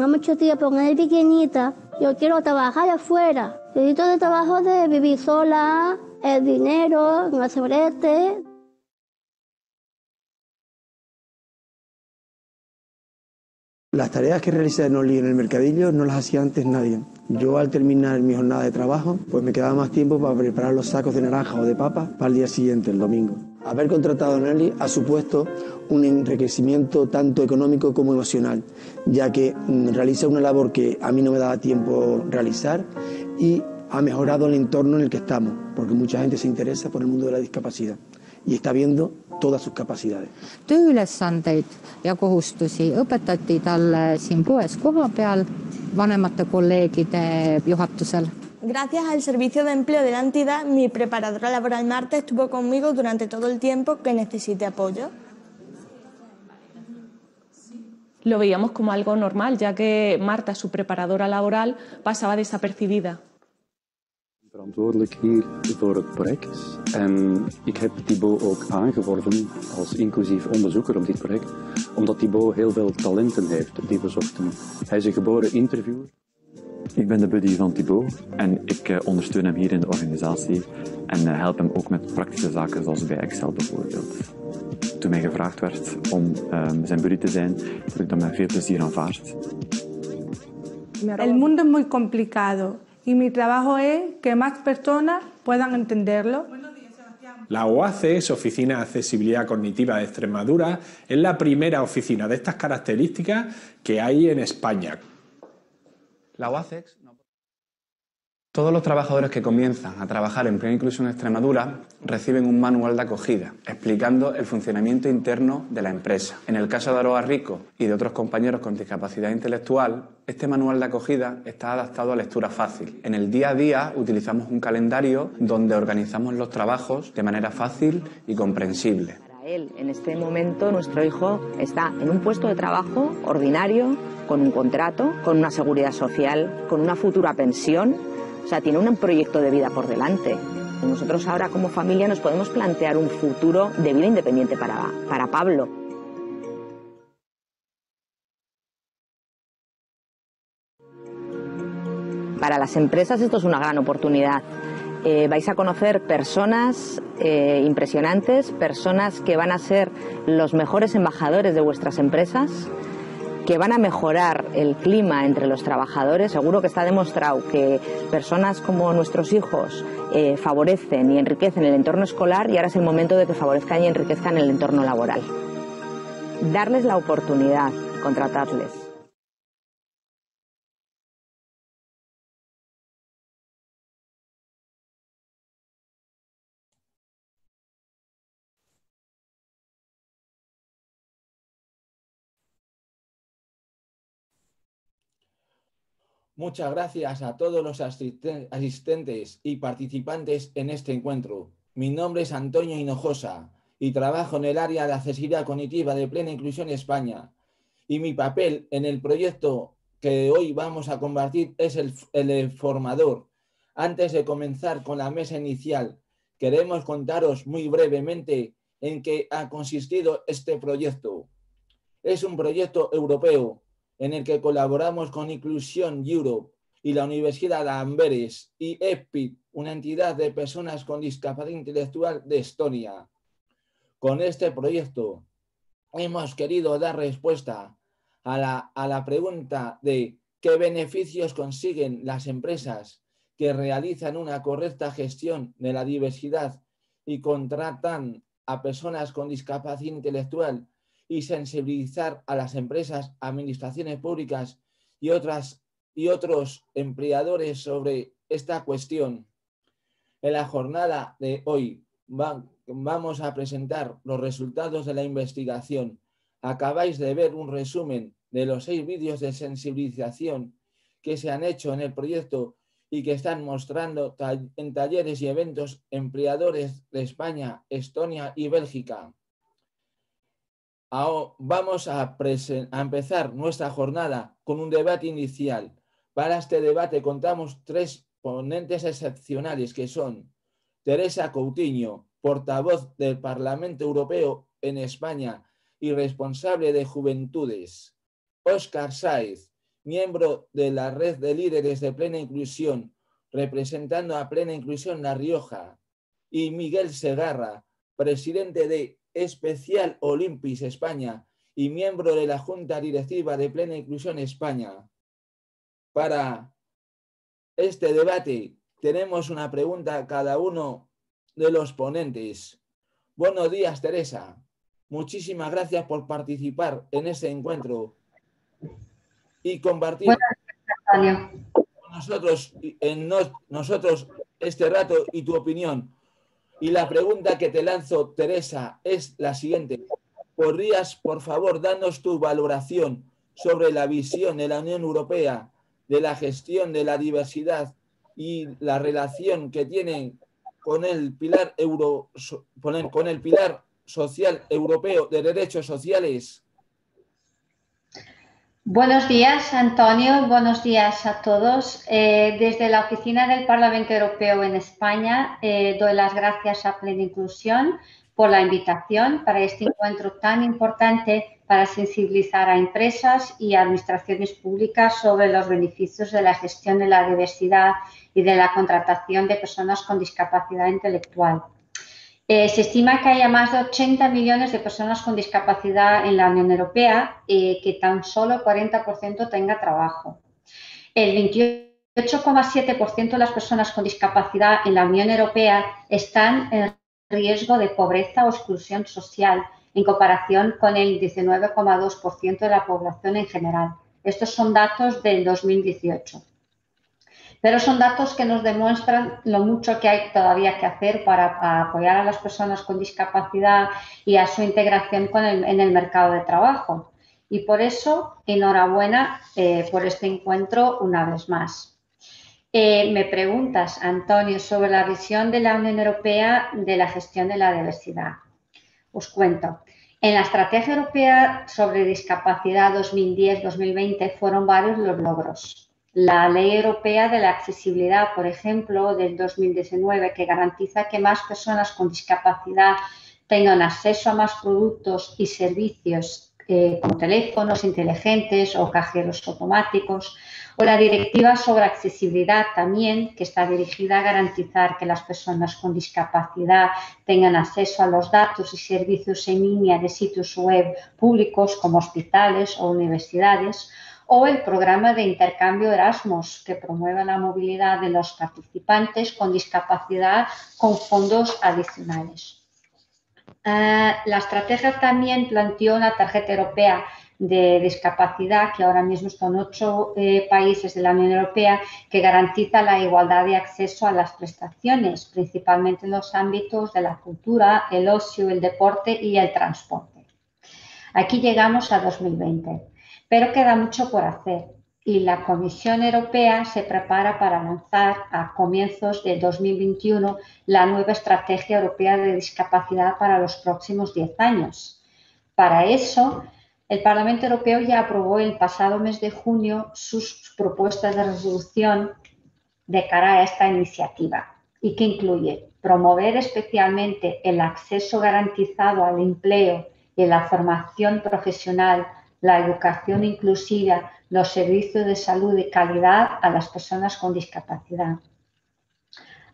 no mucho tiempo con él pequeñita, yo quiero trabajar afuera. Necesito de trabajo de vivir sola, el dinero, no sobrete. Las tareas que realiza Noli en el mercadillo no las hacía antes nadie. Yo al terminar mi jornada de trabajo, pues me quedaba más tiempo para preparar los sacos de naranja o de papa para el día siguiente, el domingo. Haber contratado a Nelly ha supuesto un enriquecimiento tanto económico como emocional, ya que mm, realiza una labor que a mí no me daba tiempo realizar y ha mejorado el entorno en el que estamos, porque mucha gente se interesa por el mundo de la discapacidad y está viendo todas sus capacidades. tööülesandeid ja kohustusi õpetati talle siin poes kohapeal vanemate kolleegide juhatusel. Gracias al Servicio de Empleo de la entidad, mi preparadora laboral Marta estuvo conmigo durante todo el tiempo que necesite apoyo. Lo veíamos como algo normal, ya que Marta, su preparadora laboral, pasaba desapercibida. Verantwoordelijk hier voor het project. En ik heb Thibaut ook aangeworven als inclusief onderzoeker op dit project, omdat Thibaut heel veel talenten heeft die we zochten. Hij is een geboren interviewer. Ik ben de buddy van Thibaut en ik eh, ondersteun hem hier in de organisatie en eh, help hem ook met praktische zaken zoals bij Excel bijvoorbeeld. Toen mij gevraagd werd om ehm, zijn buddy te zijn, heb ik dat met veel plezier aanvaard. El mundo es muy complicado y mi trabajo es que más personas puedan entenderlo. La OACES, Oficina de Accesibilidad Cognitiva de Extremadura, es la primera oficina de estas características que hay en España. La OACEX. Todos los trabajadores que comienzan a trabajar en plena inclusión Extremadura reciben un manual de acogida explicando el funcionamiento interno de la empresa. En el caso de Aroa Rico y de otros compañeros con discapacidad intelectual, este manual de acogida está adaptado a lectura fácil. En el día a día utilizamos un calendario donde organizamos los trabajos de manera fácil y comprensible. Para él, en este momento, nuestro hijo está en un puesto de trabajo ordinario, con un contrato, con una seguridad social, con una futura pensión. O sea, tiene un proyecto de vida por delante. Y nosotros ahora como familia nos podemos plantear un futuro de vida independiente para, para Pablo. Para las empresas esto es una gran oportunidad. Eh, vais a conocer personas eh, impresionantes, personas que van a ser los mejores embajadores de vuestras empresas, que van a mejorar el clima entre los trabajadores. Seguro que está demostrado que personas como nuestros hijos eh, favorecen y enriquecen el entorno escolar y ahora es el momento de que favorezcan y enriquezcan el entorno laboral. Darles la oportunidad, contratarles. Muchas gracias a todos los asisten- asistentes y participantes en este encuentro. Mi nombre es Antonio Hinojosa y trabajo en el área de accesibilidad cognitiva de Plena Inclusión España. Y mi papel en el proyecto que hoy vamos a compartir es el, el formador. Antes de comenzar con la mesa inicial, queremos contaros muy brevemente en qué ha consistido este proyecto. Es un proyecto europeo en el que colaboramos con Inclusión Europe y la Universidad de Amberes y EPID, una entidad de personas con discapacidad intelectual de Estonia. Con este proyecto hemos querido dar respuesta a la, a la pregunta de qué beneficios consiguen las empresas que realizan una correcta gestión de la diversidad y contratan a personas con discapacidad intelectual y sensibilizar a las empresas, administraciones públicas y, otras, y otros empleadores sobre esta cuestión. En la jornada de hoy va- vamos a presentar los resultados de la investigación. Acabáis de ver un resumen de los seis vídeos de sensibilización que se han hecho en el proyecto y que están mostrando en talleres y eventos empleadores de España, Estonia y Bélgica. Vamos a empezar nuestra jornada con un debate inicial. Para este debate contamos tres ponentes excepcionales que son Teresa Coutinho, portavoz del Parlamento Europeo en España y responsable de Juventudes, Óscar Sáez, miembro de la red de líderes de plena inclusión, representando a plena inclusión La Rioja, y Miguel Segarra, presidente de Especial Olimpis España y miembro de la Junta Directiva de Plena Inclusión España. Para este debate tenemos una pregunta a cada uno de los ponentes. Buenos días, Teresa. Muchísimas gracias por participar en este encuentro y compartir con nosotros, en nosotros este rato y tu opinión. Y la pregunta que te lanzo, Teresa, es la siguiente. ¿Podrías, por favor, darnos tu valoración sobre la visión de la Unión Europea de la gestión de la diversidad y la relación que tienen con el pilar con el pilar social europeo de derechos sociales? Buenos días, Antonio. Buenos días a todos. Eh, desde la Oficina del Parlamento Europeo en España, eh, doy las gracias a Plena Inclusión por la invitación para este encuentro tan importante para sensibilizar a empresas y administraciones públicas sobre los beneficios de la gestión de la diversidad y de la contratación de personas con discapacidad intelectual. Eh, se estima que haya más de 80 millones de personas con discapacidad en la Unión Europea y eh, que tan solo el 40% tenga trabajo. El 28,7% de las personas con discapacidad en la Unión Europea están en riesgo de pobreza o exclusión social en comparación con el 19,2% de la población en general. Estos son datos del 2018. Pero son datos que nos demuestran lo mucho que hay todavía que hacer para, apoyar a las personas con discapacidad y a su integración en el mercado de trabajo. Y por eso, enhorabuena eh, por este encuentro una vez más. Eh, me preguntas, Antonio, sobre la visión de la Unión Europea de la gestión de la diversidad. Os cuento. En la Estrategia Europea sobre Discapacidad 2010-2020 fueron varios los logros la Ley Europea de la Accesibilidad, por ejemplo, del 2019, que garantiza que más personas con discapacidad tengan acceso a más productos y servicios eh, como teléfonos inteligentes o cajeros automáticos, o la Directiva sobre Accesibilidad también, que está dirigida a garantizar que las personas con discapacidad tengan acceso a los datos y servicios en línea de sitios web públicos como hospitales o universidades, o el programa de intercambio Erasmus, que promueve la movilidad de los participantes con discapacidad con fondos adicionales. Eh, la estrategia también planteó una tarjeta europea de discapacidad, que ahora mismo están ocho eh, países de la Unión Europea, que garantiza la igualdad de acceso a las prestaciones, principalmente en los ámbitos de la cultura, el ocio, el deporte y el transporte. Aquí llegamos a 2020 pero queda mucho por hacer y la Comisión Europea se prepara para lanzar a comienzos de 2021 la nueva Estrategia Europea de Discapacidad para los próximos 10 años. Para eso, el Parlamento Europeo ya aprobó el pasado mes de junio sus propuestas de resolución de cara a esta iniciativa y que incluye promover especialmente el acceso garantizado al empleo y la formación profesional la educación inclusiva, los servicios de salud de calidad a las personas con discapacidad.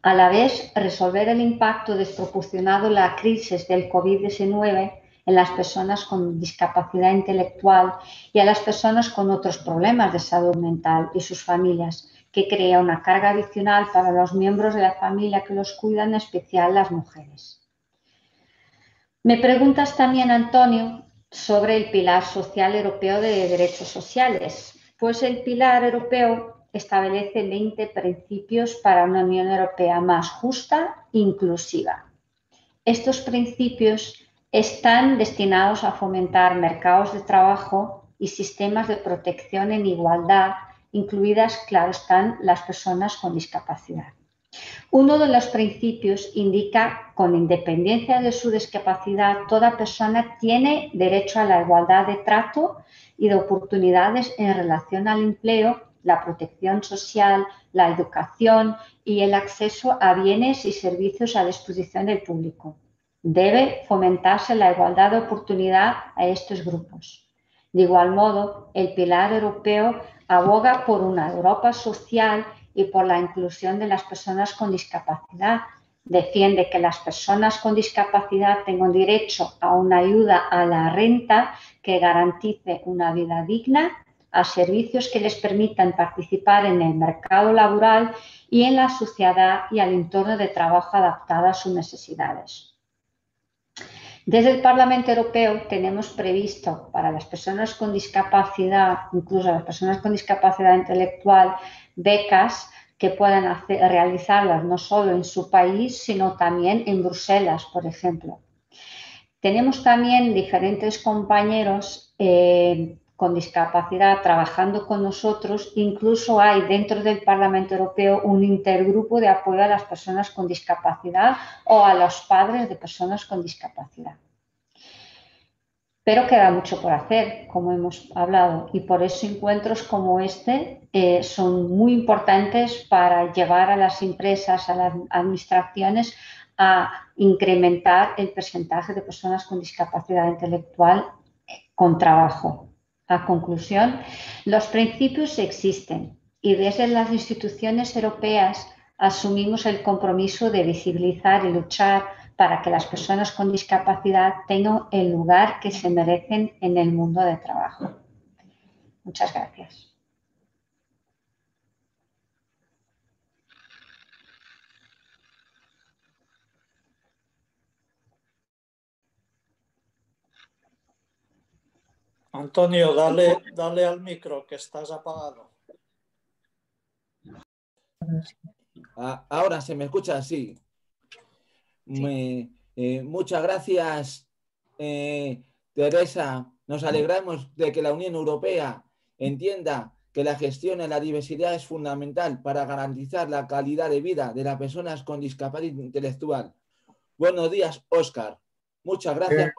A la vez, resolver el impacto desproporcionado de la crisis del COVID-19 en las personas con discapacidad intelectual y a las personas con otros problemas de salud mental y sus familias, que crea una carga adicional para los miembros de la familia que los cuidan, en especial las mujeres. Me preguntas también, Antonio, sobre el Pilar Social Europeo de Derechos Sociales. Pues el Pilar Europeo establece 20 principios para una Unión Europea más justa e inclusiva. Estos principios están destinados a fomentar mercados de trabajo y sistemas de protección en igualdad, incluidas, claro, están las personas con discapacidad. Uno de los principios indica, con independencia de su discapacidad, toda persona tiene derecho a la igualdad de trato y de oportunidades en relación al empleo, la protección social, la educación y el acceso a bienes y servicios a disposición del público. Debe fomentarse la igualdad de oportunidad a estos grupos. De igual modo, el pilar europeo aboga por una Europa social y por la inclusión de las personas con discapacidad. Defiende que las personas con discapacidad tengan derecho a una ayuda a la renta que garantice una vida digna, a servicios que les permitan participar en el mercado laboral y en la sociedad y al entorno de trabajo adaptado a sus necesidades. Desde el Parlamento Europeo tenemos previsto para las personas con discapacidad, incluso las personas con discapacidad intelectual, becas que puedan realizarlas no solo en su país, sino también en Bruselas, por ejemplo. Tenemos también diferentes compañeros eh, con discapacidad trabajando con nosotros. Incluso hay dentro del Parlamento Europeo un intergrupo de apoyo a las personas con discapacidad o a los padres de personas con discapacidad. Pero queda mucho por hacer, como hemos hablado, y por eso encuentros como este eh, son muy importantes para llevar a las empresas, a las administraciones a incrementar el porcentaje de personas con discapacidad intelectual con trabajo. A conclusión, los principios existen y desde las instituciones europeas asumimos el compromiso de visibilizar y luchar para que las personas con discapacidad tengan el lugar que se merecen en el mundo de trabajo. Muchas gracias. Antonio, dale, dale al micro, que estás apagado. Ah, ahora se me escucha Eh, muchas gracias, eh, Teresa. Nos alegramos de que la Unión Europea entienda que la gestión de la diversidad es fundamental para garantizar la calidad de vida de las personas con discapacidad intelectual. Buenos días, Oscar. Muchas gracias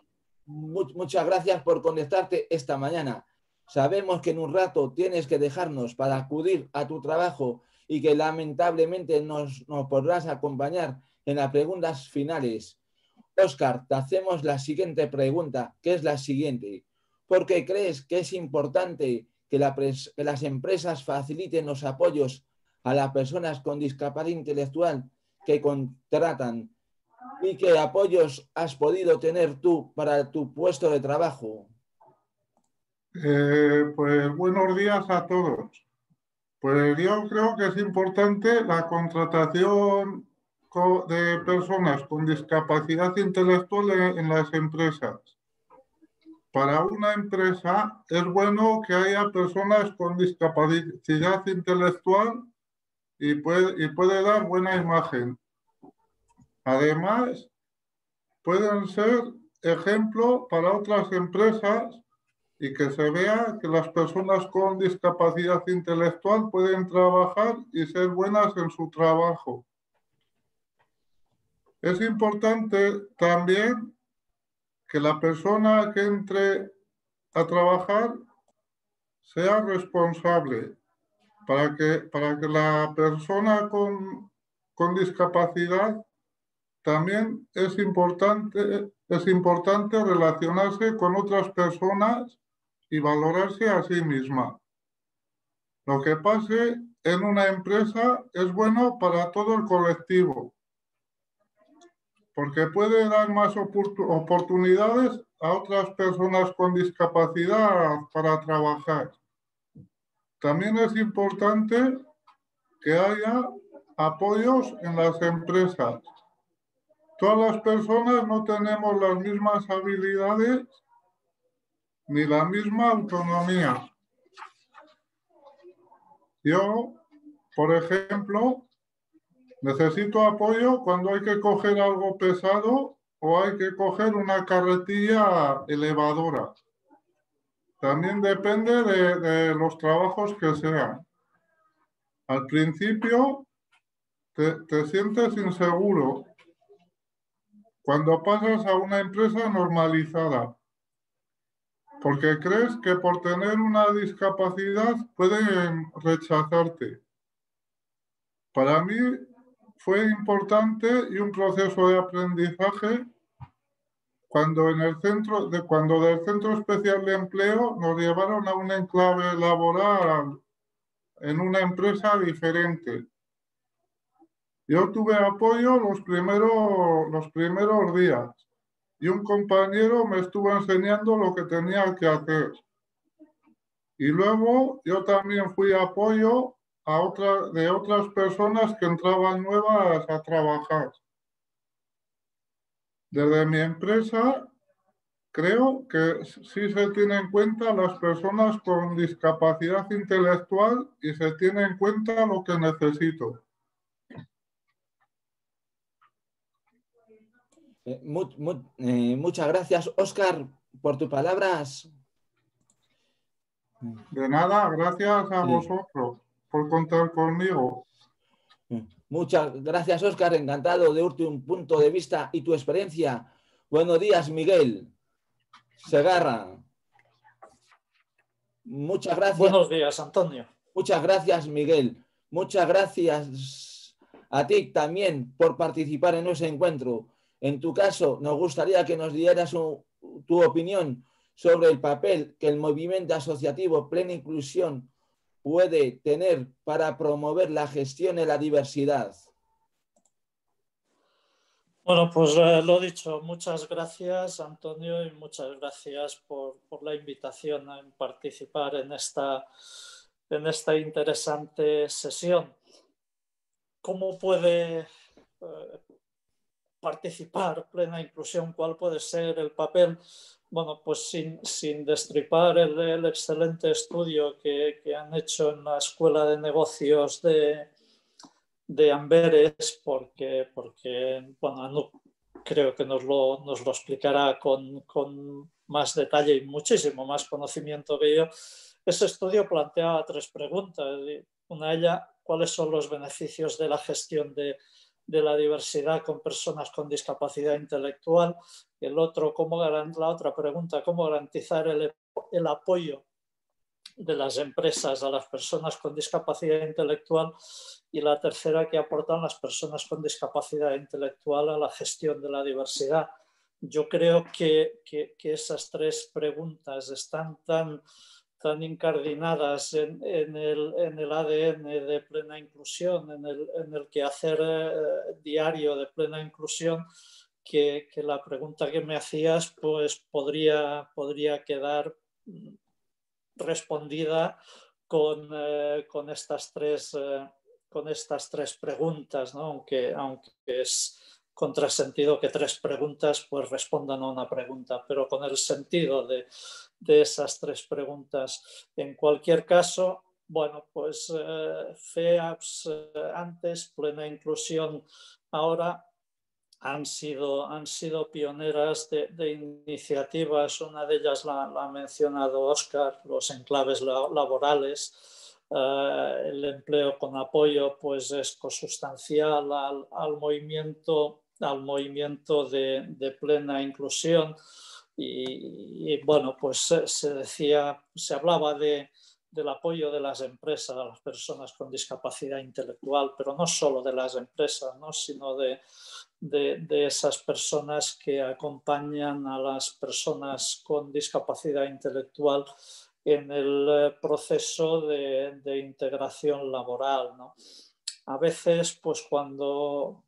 muchas gracias por conectarte esta mañana. Sabemos que en un rato tienes que dejarnos para acudir a tu trabajo y que lamentablemente nos, nos podrás acompañar en las preguntas finales. Oscar, te hacemos la siguiente pregunta, que es la siguiente. ¿Por qué crees que es importante que, las empresas faciliten los apoyos a las personas con discapacidad intelectual que contratan ¿Y qué apoyos has podido tener tú para tu puesto de trabajo? Eh, pues buenos días a todos. Pues yo creo que es importante la contratación de personas con discapacidad intelectual en las empresas. Para una empresa es bueno que haya personas con discapacidad intelectual y puede, y puede dar buena imagen. Además, pueden ser ejemplo para otras empresas y que se vea que las personas con discapacidad intelectual pueden trabajar y ser buenas en su trabajo. Es importante también que la persona que entre a trabajar sea responsable para que, para que la persona con, con discapacidad también es importante, es importante relacionarse con otras personas y valorarse a sí misma. Lo que pase en una empresa es bueno para todo el colectivo, porque puede dar más oportunidades a otras personas con discapacidad para trabajar. También es importante que haya apoyos en las empresas Todas las personas no tenemos las mismas habilidades ni la misma autonomía. Yo, por ejemplo, necesito apoyo cuando hay que coger algo pesado o hay que coger una carretilla elevadora. También depende de, de los trabajos que sean. Al principio te, te sientes inseguro cuando pasas a una empresa normalizada, porque crees que por tener una discapacidad pueden rechazarte. Para mí fue importante y un proceso de aprendizaje cuando en el centro de cuando del centro especial de empleo nos llevaron a un enclave laboral en una empresa diferente. Yo tuve apoyo los primeros, los primeros días y un compañero me estuvo enseñando lo que tenía que hacer. Y luego yo también fui apoyo a otra, de otras personas que entraban nuevas a trabajar. Desde mi empresa creo que sí se tiene en cuenta las personas con discapacidad intelectual y se tiene en cuenta lo que necesito. Eh, eh, muchas gracias, Oscar, por tus palabras. De nada, gracias a vosotros por contar conmigo. Muchas gracias, Oscar. Encantado de oírte un punto de vista y tu experiencia. Buenos días, Miguel Segarra. Muchas gracias. Buenos días, Antonio. Muchas gracias, Miguel. Muchas gracias a ti también por participar en ese encuentro. En tu caso, nos gustaría que nos dieras tu opinión sobre el papel que el movimiento asociativo Plena Inclusión puede tener para promover la gestión de la diversidad. Bueno, pues eh, lo dicho, muchas gracias Antonio y muchas gracias por, la invitación a participar en esta, en esta interesante sesión. ¿Cómo puede eh, participar plena inclusión, cuál puede ser el papel, bueno, pues sin, sin destripar el, excelente estudio que, que, han hecho en la Escuela de Negocios de, de Amberes, porque, porque bueno, no, creo que nos lo, nos lo explicará con, con, más detalle y muchísimo más conocimiento que yo. Ese estudio planteaba tres preguntas. Una de ellas, ¿cuáles son los beneficios de la gestión de, de la diversidad con personas con discapacidad intelectual. El otro, ¿cómo la otra pregunta, ¿cómo garantizar el, el apoyo de las empresas a las personas con discapacidad intelectual? Y la tercera, ¿qué aportan las personas con discapacidad intelectual a la gestión de la diversidad? Yo creo que, que, que esas tres preguntas están tan tan incardinadas en, el, ADN de plena inclusión, en el, en el quehacer eh, diario de plena inclusión, que, la pregunta que me hacías pues podría, quedar respondida con, eh, con estas, tres, eh, con estas tres preguntas, aunque es contrasentido que tres preguntas pues respondan a una pregunta, pero con el sentido de, de esas tres preguntas. En cualquier caso, bueno, pues eh, FEAPS eh, antes, plena inclusión ahora, han sido, han sido pioneras de, iniciativas. Una de ellas la, ha mencionado Oscar, los enclaves laborales. Eh, el empleo con apoyo pues es consustancial al, al movimiento, al movimiento de, plena inclusión. Y, bueno, pues se, decía, se hablaba de, del apoyo de las empresas a las personas con discapacidad intelectual, pero no solo de las empresas, ¿no? sino de, de, esas personas que acompañan a las personas con discapacidad intelectual en el eh, proceso de, de integración laboral. ¿no? A veces, pues cuando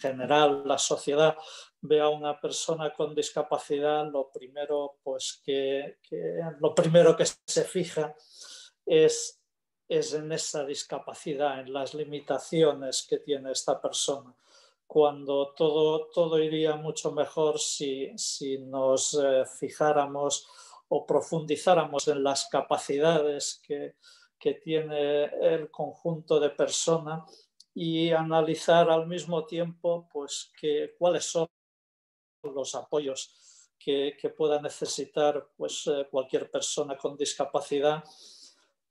general la sociedad ve a una persona con discapacidad, lo primero, pues que, lo primero que se fija es, es en esa discapacidad, en las limitaciones que tiene esta persona. Cuando todo, todo iría mucho mejor si, si nos eh, fijáramos o profundizáramos en las capacidades que, que, tiene el conjunto de personas y analizar al mismo tiempo pues, que, cuáles son los apoyos que, pueda necesitar pues, eh, cualquier persona con discapacidad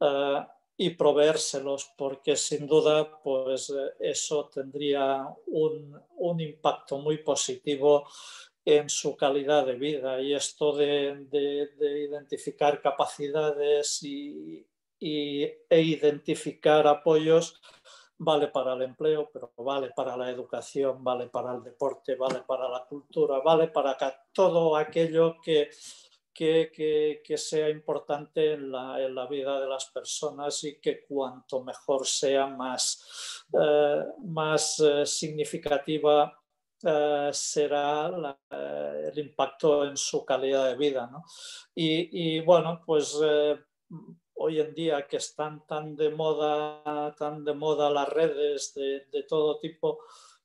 eh, y proveérselos, porque sin duda pues, eh, eso tendría un, impacto muy positivo en su calidad de vida. Y esto de, identificar capacidades y, e identificar apoyos vale para el empleo, pero vale para la educación, vale para el deporte, vale para la cultura, vale para todo aquello que, que, que, sea importante en la, en la, vida de las personas y que cuanto mejor sea, más, eh, más eh, significativa eh, será el impacto en su calidad de vida. ¿no? Y, y, bueno, pues hoy en día que están tan de moda, tan de moda las redes de, todo tipo,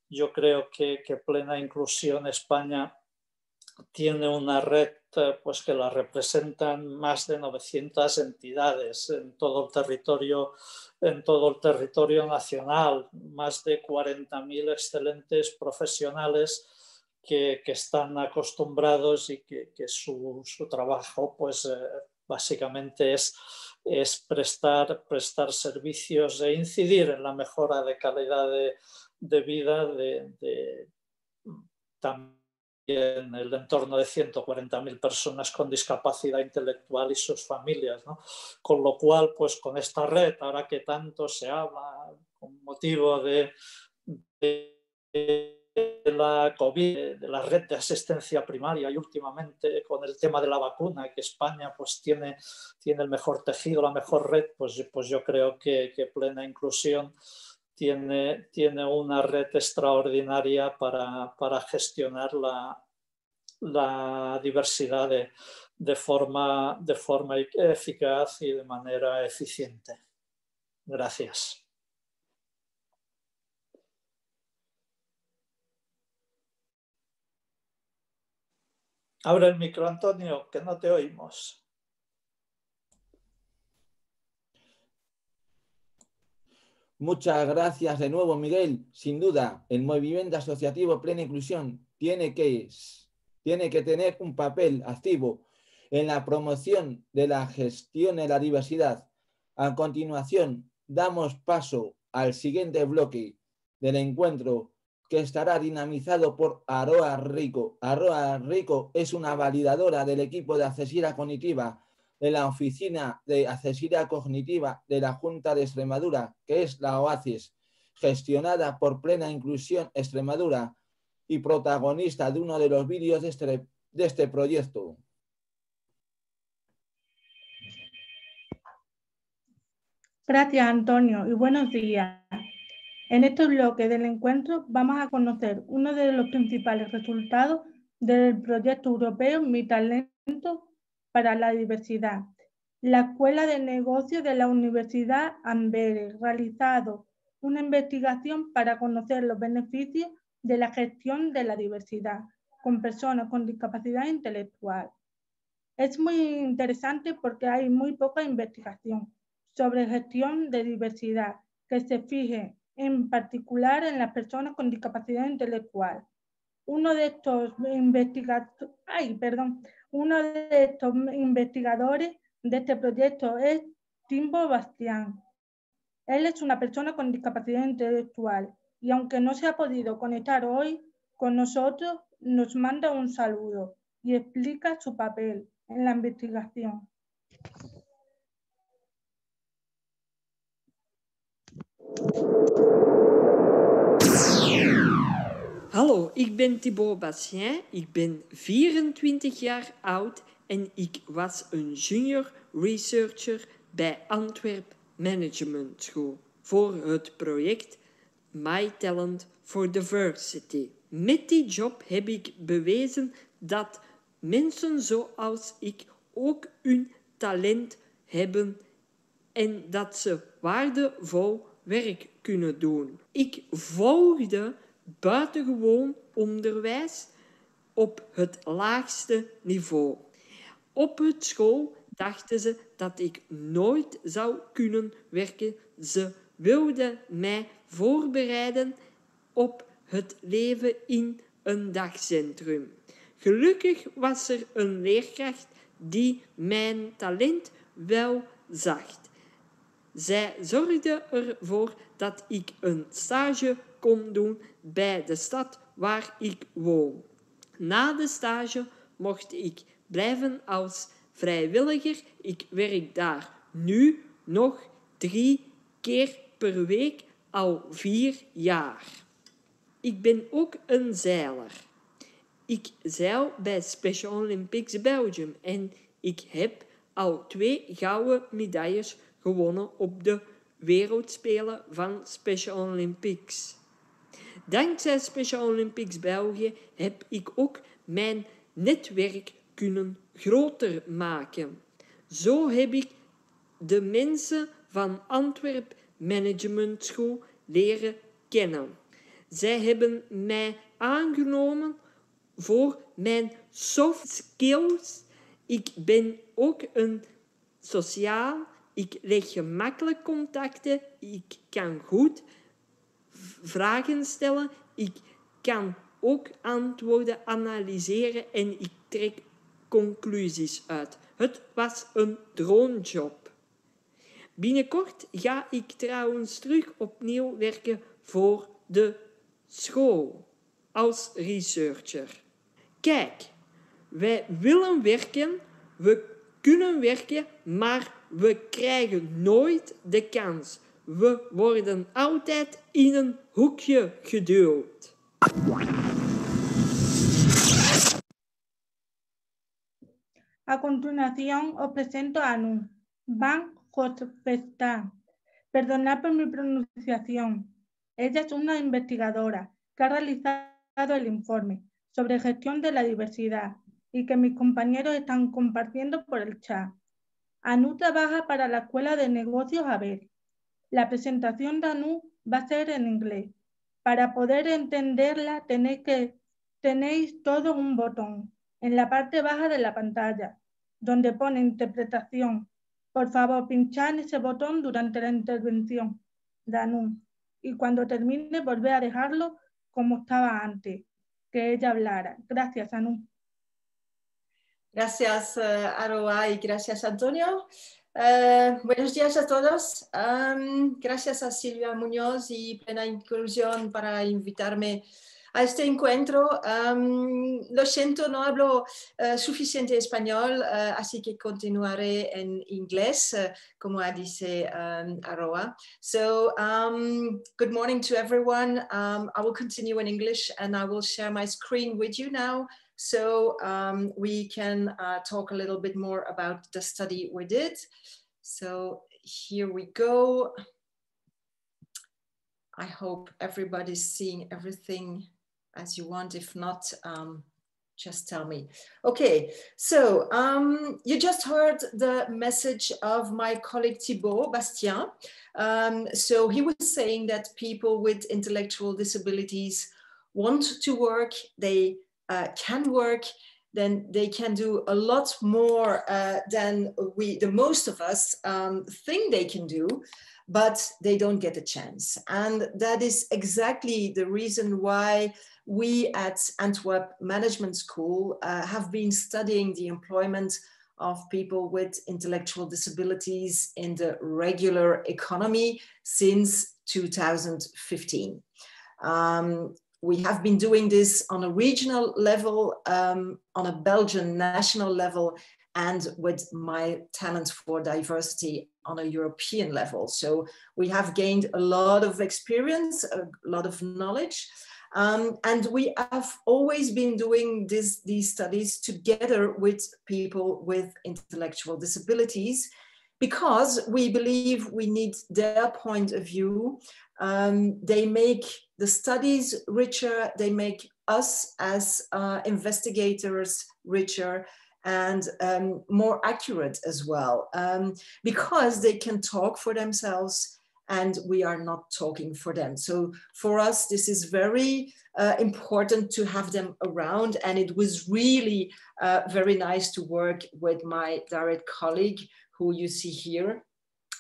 yo creo que, Plena Inclusión España tiene una red eh, pues que la representan más de 900 entidades en todo el territorio en todo el territorio nacional más de 40.000 excelentes profesionales que, están acostumbrados y que, su, trabajo pues eh, básicamente es, es prestar, prestar servicios e incidir en la mejora de calidad de, de vida de, de también el entorno de 140.000 personas con discapacidad intelectual y sus familias. ¿no? Con lo cual, pues con esta red, ahora que tanto se habla con motivo de la COVID, de la red de asistencia primaria y últimamente con el tema de la vacuna, que España pues tiene, tiene el mejor tejido, la mejor red, pues, pues yo creo que, que plena inclusión tiene, tiene una red extraordinaria para, para gestionar la, la diversidad de, de, forma, de forma eficaz y de manera eficiente. Gracias. Abre el micro, Antonio, que no te oímos. Muchas gracias de nuevo, Miguel. Sin duda, el movimiento asociativo Plena Inclusión tiene que, tiene que tener un papel activo en la promoción de la gestión de la diversidad. A continuación, damos paso al siguiente bloque del encuentro que estará dinamizado por Aroa Rico. Aroa Rico es una validadora del equipo de accesibilidad cognitiva de la Oficina de Accesibilidad Cognitiva de la Junta de Extremadura, que es la OACIS, gestionada por Plena Inclusión Extremadura y protagonista de uno de los vídeos de este, de este proyecto. Gracias, Antonio, y buenos días. En este bloque del encuentro vamos a conocer uno de los principales resultados del proyecto europeo Mi Talento para la diversidad. La Escuela de Negocios de la Universidad Amberes realizado una investigación para conocer los beneficios de la gestión de la diversidad con personas con discapacidad intelectual. Es muy interesante porque hay muy poca investigación sobre gestión de diversidad que se fije en particular en las personas con discapacidad intelectual. Uno de estos ay, perdón, uno de estos investigadores de este proyecto es Timbo Bastián. Él es una persona con discapacidad intelectual y aunque no se ha podido conectar hoy con nosotros, nos manda un saludo y explica su papel en la investigación. Hallo, ik ben Thibaut Bastien, ik ben 24 jaar oud en ik was een junior researcher bij Antwerp Management School voor het project My Talent for Diversity. Met die job heb ik bewezen dat mensen zoals ik ook hun talent hebben en dat ze waardevol werk kunnen doen. Ik volgde buitengewoon onderwijs op het laagste niveau. Op het school dachten ze dat ik nooit zou kunnen werken. Ze wilden mij voorbereiden op het leven in een dagcentrum. Gelukkig was er een leerkracht die mijn talent wel zag. Zij zorgde ervoor dat ik een stage kon doen bij de stad waar ik woon. Na de stage mocht ik blijven als vrijwilliger. Ik werk daar nu nog drie keer per week al vier jaar. Ik ben ook een zeiler. ik zeil bij Special Olympics Belgium en ik heb al twee gouden medailles gewonnen op de wereldspelen van Special Olympics. Dankzij Special Olympics België heb ik ook mijn netwerk kunnen groter maken. Zo heb ik de mensen van Antwerp Management School leren kennen. Zij hebben mij aangenomen voor mijn soft skills. Ik ben ook een sociaal. Ik leg gemakkelijk contacten. Ik kan goed vragen stellen. Ik kan ook antwoorden analyseren en ik trek conclusies uit. Het was een droomjob. Binnenkort ga ik trouwens terug opnieuw werken voor de school als researcher. Kijk, wij willen werken, we kunnen werken, maar we krijgen nooit de kans. We worden altijd in een hoekje geduwd. A continuación os presento a Anu Van Hotfesta. Perdonad por mi pronunciación. Ella es una investigadora que ha realizado el informe sobre gestión de la diversidad y que mis compañeros están compartiendo por el chat. Anu trabaja para la Escuela de Negocios Abel. La presentación de Anu va a ser en inglés. Para poder entenderla tenéis, que, tenéis todo un botón en la parte baja de la pantalla, donde pone interpretación. Por favor, pinchad en ese botón durante la intervención de Anu y cuando termine volver a dejarlo como estaba antes, que ella hablara. Gracias, Anu. Gracias, uh, Aroa, y gracias, Antonio. Uh, buenos días a todos. Um, gracias a Silvia Muñoz y Plena Inclusión para invitarme a este encuentro. Um, lo siento, no hablo uh, suficiente español, así que continuaré en inglés, como dice um, Aroa. So, good morning to everyone. I will continue in English and I will share my screen with you now so um, we can uh, talk a little bit more about the study we did. So here we go. I hope everybody's seeing everything as you want. If not, um, just tell me. Okay, so um, you just heard the message of my colleague Thibault Bastien. Um, so he was saying that people with intellectual disabilities want to work, they uh, can work, then they can do a lot more uh, than we, the most of us um, think they can do but they don't get a chance. And that is exactly the reason why we at Antwerp Management School uh, have been studying the employment of people with intellectual disabilities in the regular economy since 2015. Um, we have been doing this on a regional level, um, on a Belgian national level, and with my talent for diversity on a European level. So we have gained a lot of experience, a lot of knowledge. Um, and we have always been doing this, these studies together with people with intellectual disabilities because we believe we need their point of view. Um, they make the studies richer, they make us as uh, investigators richer, and um, more accurate as well um, because they can talk for themselves and we are not talking for them. So for us, this is very uh, important to have them around. And it was really uh, very nice to work with my direct colleague who you see here.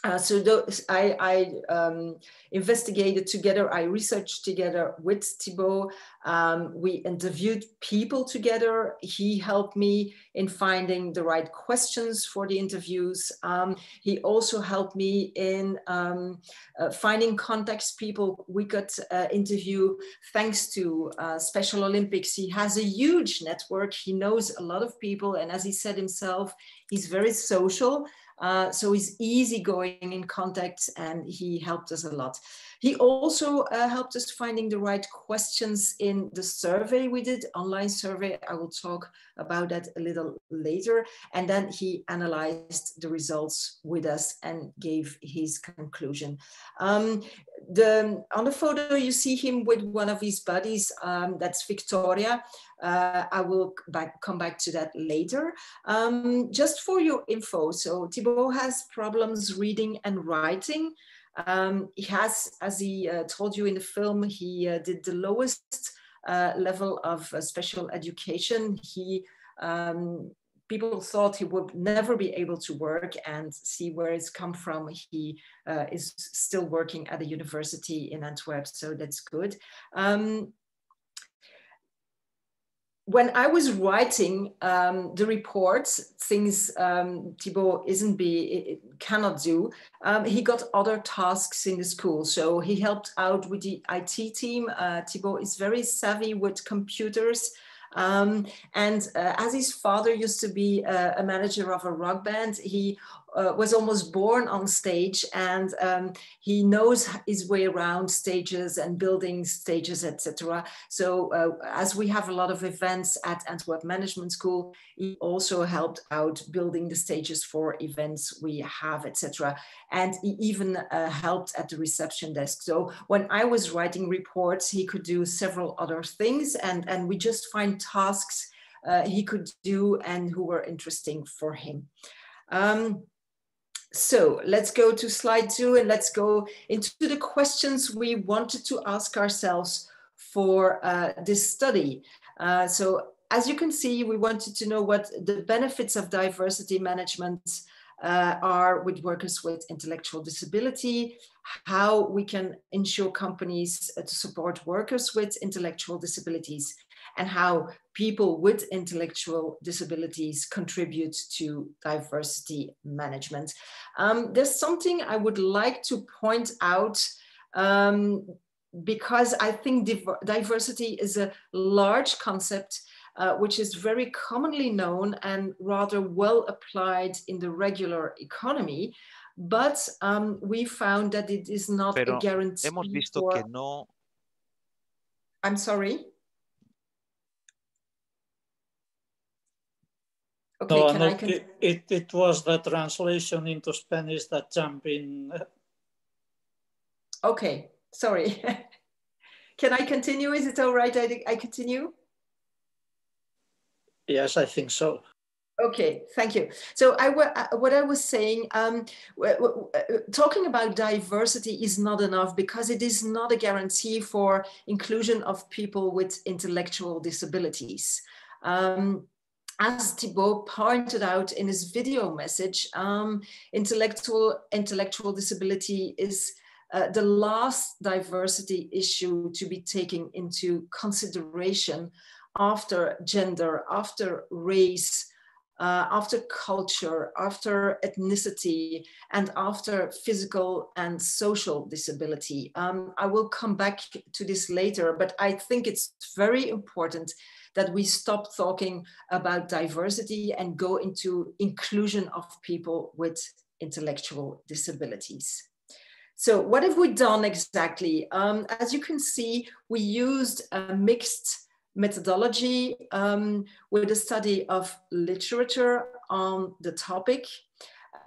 Uh, so those, I, I um, investigated together, I researched together with Thibault. Um, we interviewed people together. He helped me in finding the right questions for the interviews. Um, he also helped me in um, uh, finding contacts people we could uh, interview thanks to uh, Special Olympics. He has a huge network. He knows a lot of people. And as he said himself, he's very social. Uh, so he's easygoing in contact and he helped us a lot. He also uh, helped us finding the right questions in the survey we did, online survey. I will talk about that a little later. And then he analyzed the results with us and gave his conclusion. Um, the, on the photo, you see him with one of his buddies, um, that's Victoria. Uh, I will back, come back to that later. Um, just for your info, so Thibaut has problems reading and writing. Um, he has, as he uh, told you in the film, he uh, did the lowest uh, level of uh, special education. He um, people thought he would never be able to work and see where it's come from. He uh, is still working at a university in Antwerp, so that's good. Um, when I was writing um, the reports, things um, Thibaut isn't be cannot do, um, he got other tasks in the school. So he helped out with the IT team. Uh, Thibaut is very savvy with computers. Um, and uh, as his father used to be a, a, manager of a rock band, he uh, was almost born on stage and um, he knows his way around stages and building stages, etc. So uh, as we have a lot of events at Antwerp Management School, he also helped out building the stages for events we have, etc. And he even uh, helped at the reception desk. So when I was writing reports, he could do several other things and, and we just find tasks uh, he could do and who were interesting for him. Um, so let's go to slide two and let's go into the questions we wanted to ask ourselves for uh, this study. Uh, so as you can see, we wanted to know what the benefits of diversity management uh, are with workers with intellectual disability, how we can ensure companies uh, to support workers with intellectual disabilities, and how people with intellectual disabilities contribute to diversity management. Um, there's something I would like to point out um, because I think diversity is a large concept uh, which is very commonly known and rather well applied in the regular economy. But um, we found that it is not Pero a guarantee. Hemos visto for... que no. I'm sorry. Okay, no, no it, it, it, was the translation into Spanish that jumped in. Okay, sorry. can I continue? Is it all right? I, I continue? Yes, I think so. Okay, thank you. So I, uh, what I was saying, um, uh, talking about diversity is not enough because it is not a guarantee for inclusion of people with intellectual disabilities. Um, as Thibaut pointed out in his video message, um, intellectual, intellectual disability is uh, the last diversity issue to be taken into consideration after gender, after race, uh, after culture, after ethnicity, and after physical and social disability. Um, I will come back to this later, but I think it's very important that we stop talking about diversity and go into inclusion of people with intellectual disabilities. So what have we done exactly? Um, as you can see, we used a mixed methodology um, with a study of literature on the topic.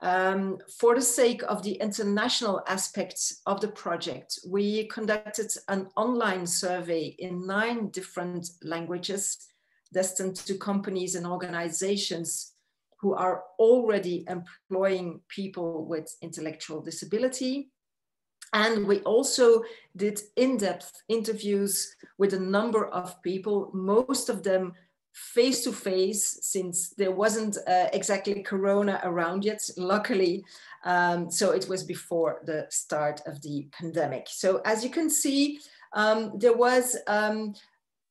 Um, for the sake of the international aspects of the project, we conducted an online survey in nine different languages destined to companies and organizations who are already employing people with intellectual disability. And we also did in-depth interviews with a number of people, most of them face to face since there wasn't uh, exactly corona around yet luckily. Um, so it was before the start of the pandemic. So as you can see um, there was um,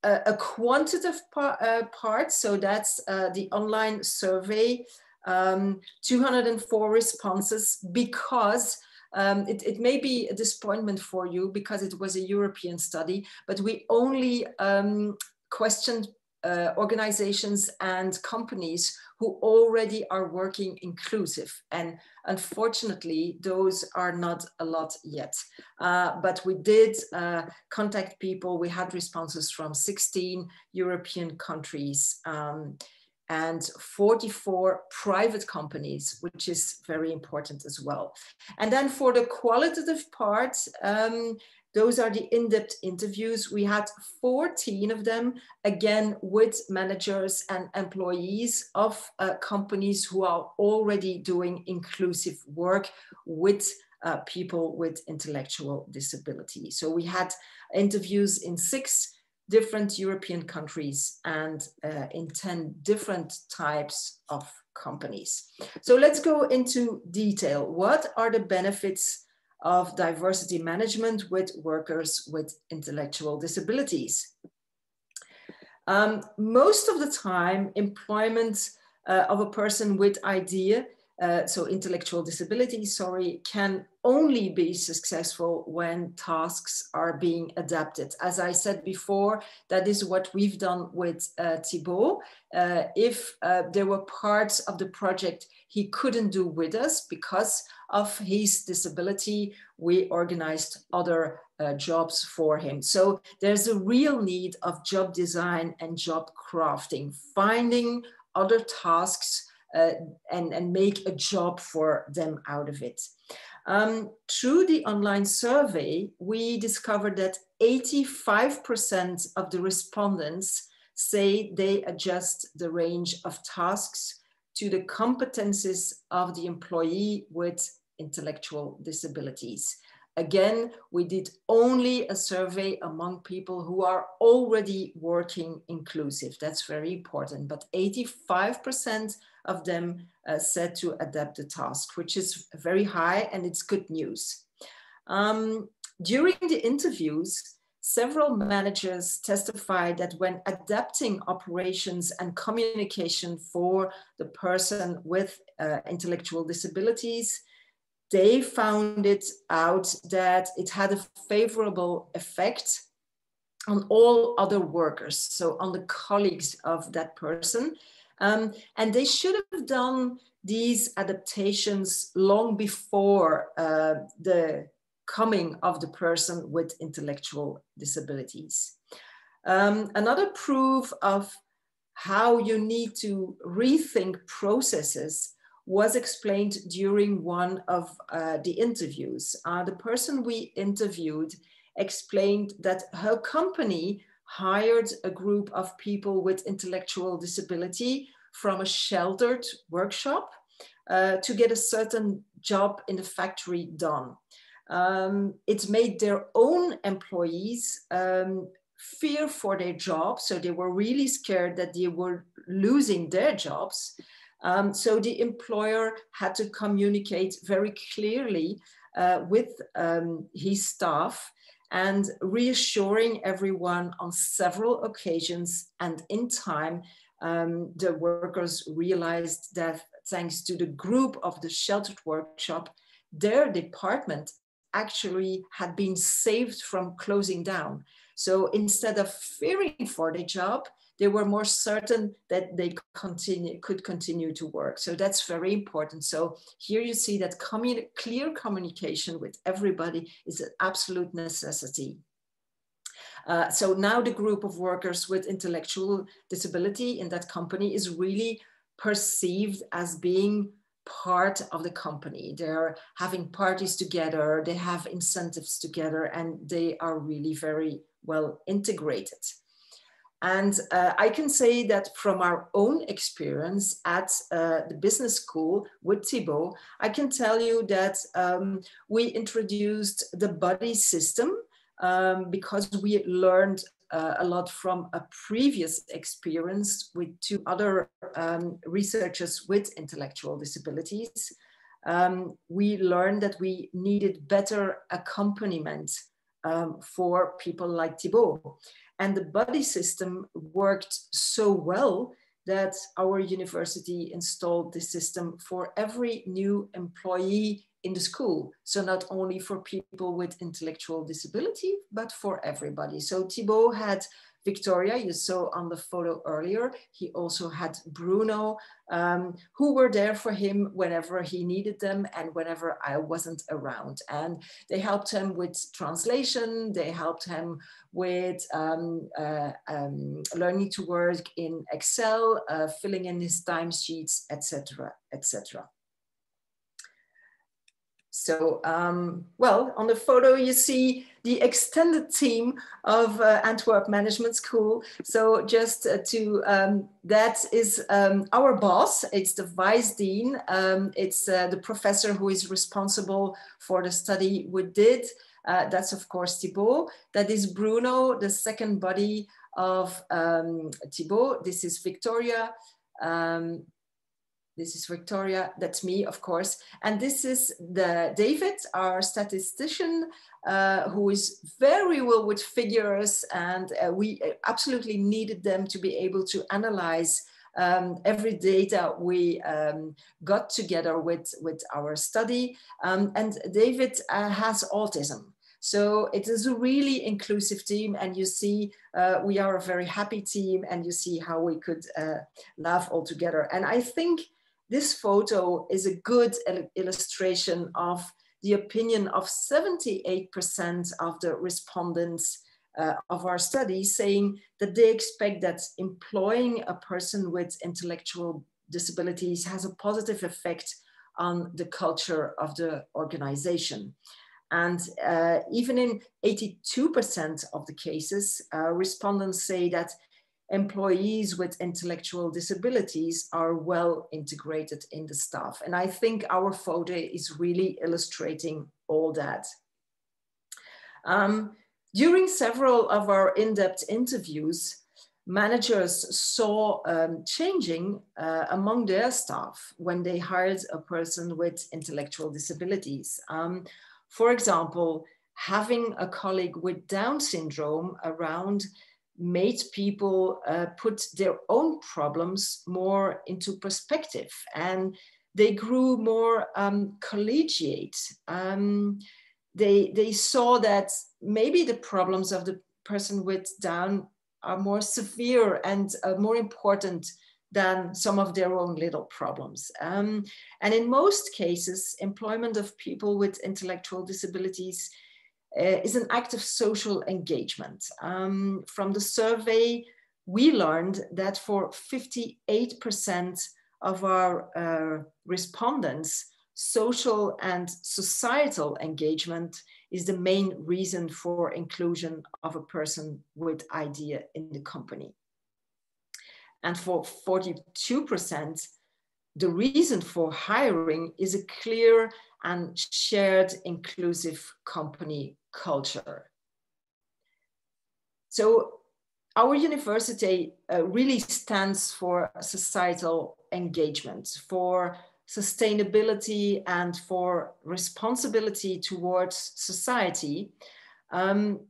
a, a, quantitative uh, part. So that's uh, the online survey um, 204 responses because um, it, it, may be a disappointment for you because it was a European study, but we only um, questioned uh, organizations and companies who already are working inclusive. And unfortunately, those are not a lot yet. Uh, but we did uh, contact people. We had responses from 16 European countries. Um, and 44 private companies, which is very important as well. And then for the qualitative part, um, those are the in-depth interviews. We had 14 of them, again, with managers and employees of uh, companies who are already doing inclusive work with uh, people with intellectual disability. So we had interviews in six different European countries and uh, in 10 different types of companies. So let's go into detail. What are the benefits of diversity management with workers with intellectual disabilities? Um, most of the time, employment uh, of a person with idea uh, so intellectual disability, sorry, can only be successful when tasks are being adapted. As I said before, that is what we've done with uh, Thibault. Uh, if uh, there were parts of the project he couldn't do with us because of his disability, we organized other uh, jobs for him. So there's a real need of job design and job crafting, finding other tasks uh, and, and make a job for them out of it. Um, through the online survey, we discovered that 85% of the respondents say they adjust the range of tasks to the competences of the employee with intellectual disabilities. Again, we did only a survey among people who are already working inclusive. That's very important. But 85% of them uh, said to adapt the task, which is very high and it's good news. Um, during the interviews, several managers testified that when adapting operations and communication for the person with uh, intellectual disabilities, they found it out that it had a favorable effect on all other workers, so on the colleagues of that person, um, and they should have done these adaptations long before uh, the coming of the person with intellectual disabilities. Um, another proof of how you need to rethink processes was explained during one of uh, the interviews. Uh, the person we interviewed explained that her company hired a group of people with intellectual disability from a sheltered workshop uh, to get a certain job in the factory done. Um, it made their own employees um, fear for their job. So they were really scared that they were losing their jobs. Um, so the employer had to communicate very clearly uh, with um, his staff and reassuring everyone on several occasions and in time, um, the workers realized that thanks to the group of the sheltered workshop, their department actually had been saved from closing down. So instead of fearing for the job, they were more certain that they continue, could continue to work. So that's very important. So here you see that communi clear communication with everybody is an absolute necessity. Uh, so now the group of workers with intellectual disability in that company is really perceived as being part of the company. They're having parties together, they have incentives together, and they are really very well integrated. And uh, I can say that from our own experience at uh, the business school with Thibault, I can tell you that um, we introduced the buddy system um, because we learned uh, a lot from a previous experience with two other um, researchers with intellectual disabilities. Um, we learned that we needed better accompaniment um, for people like Thibault. And the buddy system worked so well that our university installed this system for every new employee in the school. So not only for people with intellectual disability, but for everybody. So Thibault had Victoria, you saw on the photo earlier. He also had Bruno, um, who were there for him whenever he needed them and whenever I wasn't around. And they helped him with translation, they helped him with um, uh, um, learning to work in Excel, uh, filling in his timesheets, etc., etc. So, um, well, on the photo you see the extended team of uh, Antwerp Management School. So just uh, to, um, that is um, our boss, it's the Vice Dean, um, it's uh, the professor who is responsible for the study we did. Uh, that's of course Thibaut. That is Bruno, the second body of um, Thibaut. This is Victoria. Um, this is Victoria, that's me, of course. And this is the David, our statistician, uh, who is very well with figures and uh, we absolutely needed them to be able to analyze um, every data we um, got together with, with our study. Um, and David uh, has autism. So it is a really inclusive team and you see uh, we are a very happy team and you see how we could uh, laugh all together. And I think this photo is a good illustration of the opinion of 78% of the respondents uh, of our study saying that they expect that employing a person with intellectual disabilities has a positive effect on the culture of the organization. And uh, even in 82% of the cases, uh, respondents say that employees with intellectual disabilities are well integrated in the staff. And I think our photo is really illustrating all that. Um, during several of our in-depth interviews, managers saw um, changing uh, among their staff when they hired a person with intellectual disabilities. Um, for example, having a colleague with Down syndrome around made people uh, put their own problems more into perspective and they grew more um, collegiate. Um, they, they saw that maybe the problems of the person with Down are more severe and uh, more important than some of their own little problems. Um, and in most cases, employment of people with intellectual disabilities uh, is an act of social engagement. Um, from the survey, we learned that for 58% of our uh, respondents, social and societal engagement is the main reason for inclusion of a person with idea in the company. And for 42%, the reason for hiring is a clear and shared inclusive company culture. So our university uh, really stands for societal engagement, for sustainability and for responsibility towards society. Um,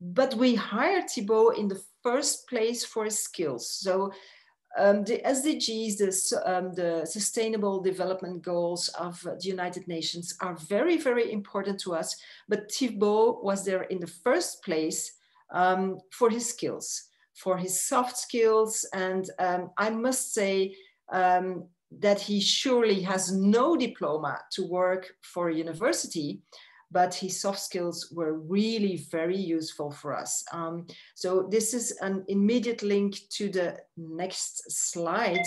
but we hired Thibaut in the first place for his skills. So um, the SDGs, the, um, the Sustainable Development Goals of the United Nations are very, very important to us. But Thibaut was there in the first place um, for his skills, for his soft skills. And um, I must say um, that he surely has no diploma to work for a university, but his soft skills were really very useful for us. Um, so this is an immediate link to the next slide.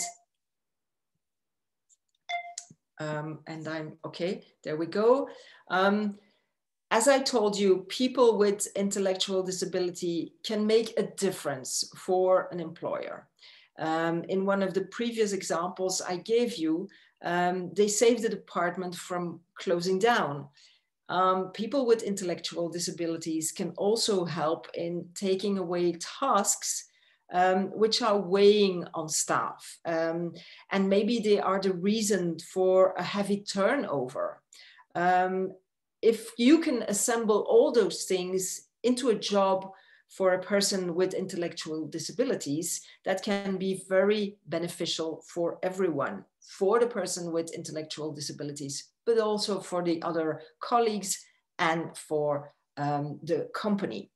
Um, and I'm, okay, there we go. Um, as I told you, people with intellectual disability can make a difference for an employer. Um, in one of the previous examples I gave you, um, they saved the department from closing down. Um, people with intellectual disabilities can also help in taking away tasks um, which are weighing on staff. Um, and maybe they are the reason for a heavy turnover. Um, if you can assemble all those things into a job for a person with intellectual disabilities, that can be very beneficial for everyone, for the person with intellectual disabilities, but also for the other colleagues and for um, the company.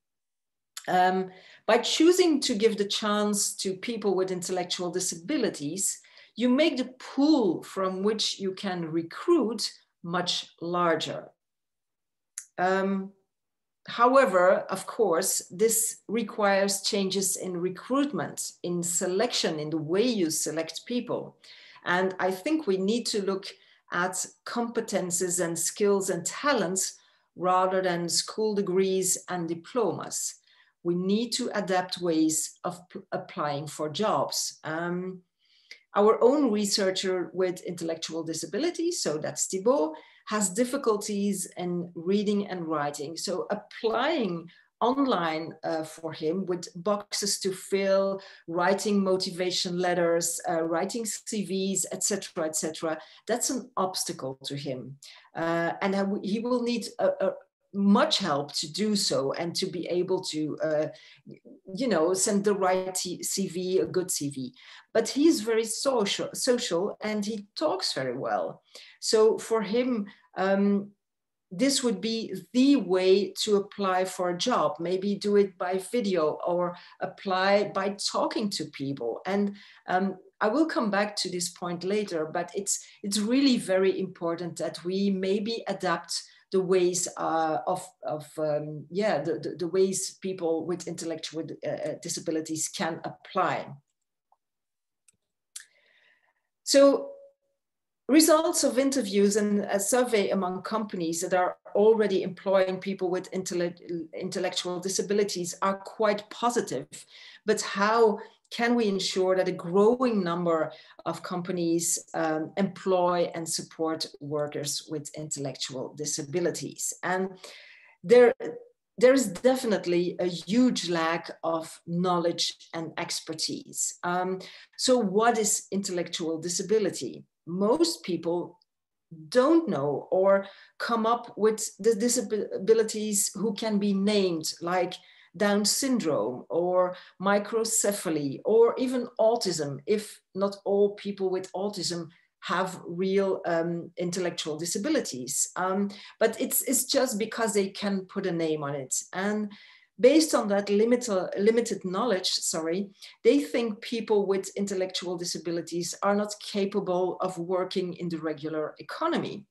Um, by choosing to give the chance to people with intellectual disabilities, you make the pool from which you can recruit much larger. Um, however, of course, this requires changes in recruitment, in selection, in the way you select people. And I think we need to look at competences and skills and talents rather than school degrees and diplomas. We need to adapt ways of applying for jobs. Um, our own researcher with intellectual disabilities, so that's Thibault, has difficulties in reading and writing. So applying online uh, for him with boxes to fill, writing motivation letters, uh, writing CVs, etc., etc. That's an obstacle to him, uh, and he will need a, a, much help to do so and to be able to, uh, you know, send the right CV, a good CV. But he's very social, social, and he talks very well. So for him, um, this would be the way to apply for a job. Maybe do it by video or apply by talking to people. And um, I will come back to this point later, but it's, it's really very important that we maybe adapt the ways uh, of, of um, yeah, the, the, the, ways people with intellectual uh, uh disabilities can apply. So results of interviews and a survey among companies that are already employing people with intellectual disabilities are quite positive. But how can we ensure that a growing number of companies um, employ and support workers with intellectual disabilities? And there, there is definitely a huge lack of knowledge and expertise. Um, so what is intellectual disability? Most people don't know or come up with the disabilities who can be named like down syndrome or microcephaly or even autism, if not all people with autism have real um, intellectual disabilities. Um, but it's, it's just because they can put a name on it. And based on that limited, limited knowledge, sorry, they think people with intellectual disabilities are not capable of working in the regular economy.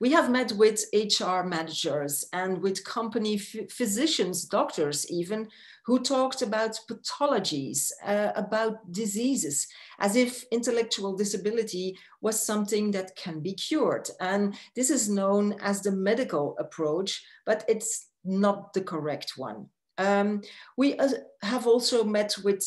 We have met with HR managers and with company physicians, doctors even, who talked about pathologies, uh, about diseases, as if intellectual disability was something that can be cured. And this is known as the medical approach, but it's not the correct one. Um, we uh, have also met with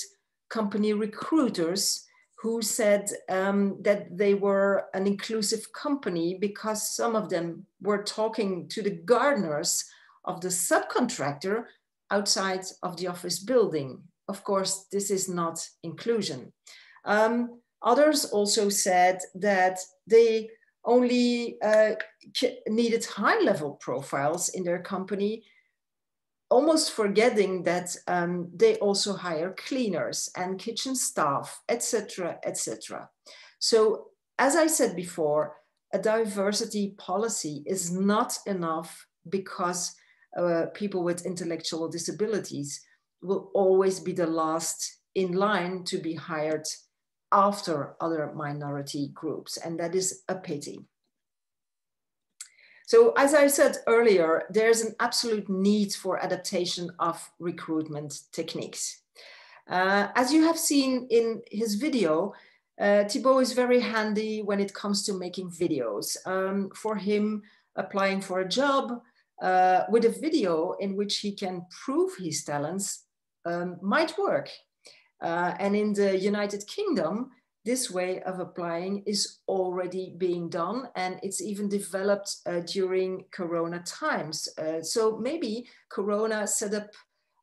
company recruiters who said um, that they were an inclusive company because some of them were talking to the gardeners of the subcontractor outside of the office building. Of course, this is not inclusion. Um, others also said that they only uh, needed high level profiles in their company almost forgetting that um, they also hire cleaners and kitchen staff, etc., etc. So, as I said before, a diversity policy is not enough because uh, people with intellectual disabilities will always be the last in line to be hired after other minority groups, and that is a pity. So as I said earlier, there's an absolute need for adaptation of recruitment techniques. Uh, as you have seen in his video, uh, Thibault is very handy when it comes to making videos. Um, for him, applying for a job uh, with a video in which he can prove his talents um, might work. Uh, and in the United Kingdom, this way of applying is already being done and it's even developed uh, during corona times. Uh, so maybe corona set up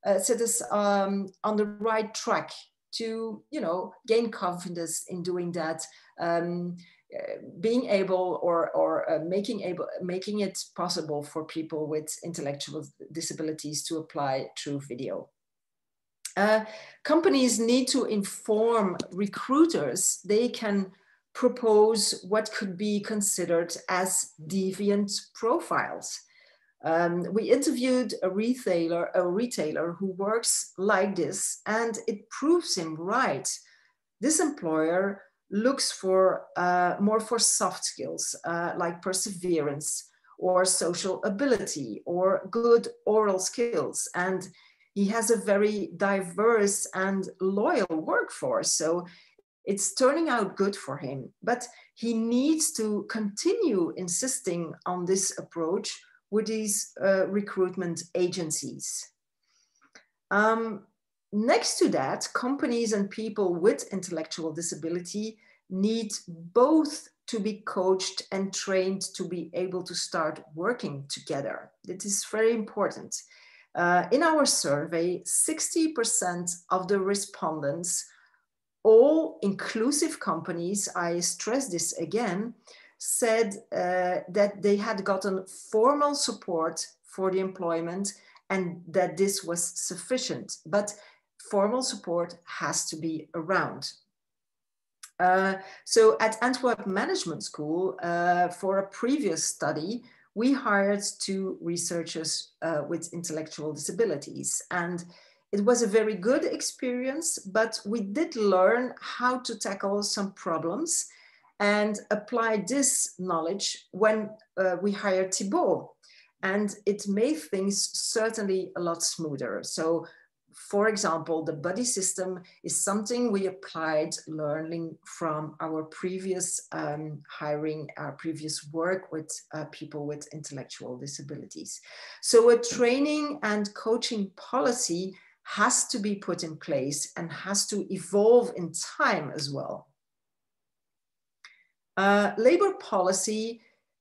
uh, set us um, on the right track to you know gain confidence in doing that um, uh, being able or, or uh, making able making it possible for people with intellectual disabilities to apply through video uh, companies need to inform recruiters they can propose what could be considered as deviant profiles. Um, we interviewed a retailer, a retailer who works like this, and it proves him right. This employer looks for uh, more for soft skills uh, like perseverance or social ability or good oral skills. And he has a very diverse and loyal workforce. So it's turning out good for him. But he needs to continue insisting on this approach with these uh, recruitment agencies. Um, next to that, companies and people with intellectual disability need both to be coached and trained to be able to start working together. It is very important. Uh, in our survey, 60% of the respondents, all inclusive companies, I stress this again, said uh, that they had gotten formal support for the employment and that this was sufficient. But formal support has to be around. Uh, so at Antwerp Management School, uh, for a previous study, we hired two researchers uh, with intellectual disabilities. And it was a very good experience, but we did learn how to tackle some problems and apply this knowledge when uh, we hired Thibault. And it made things certainly a lot smoother. So for example, the buddy system is something we applied learning from our previous um, hiring, our previous work with uh, people with intellectual disabilities. So a training and coaching policy has to be put in place and has to evolve in time as well. Uh, labor policy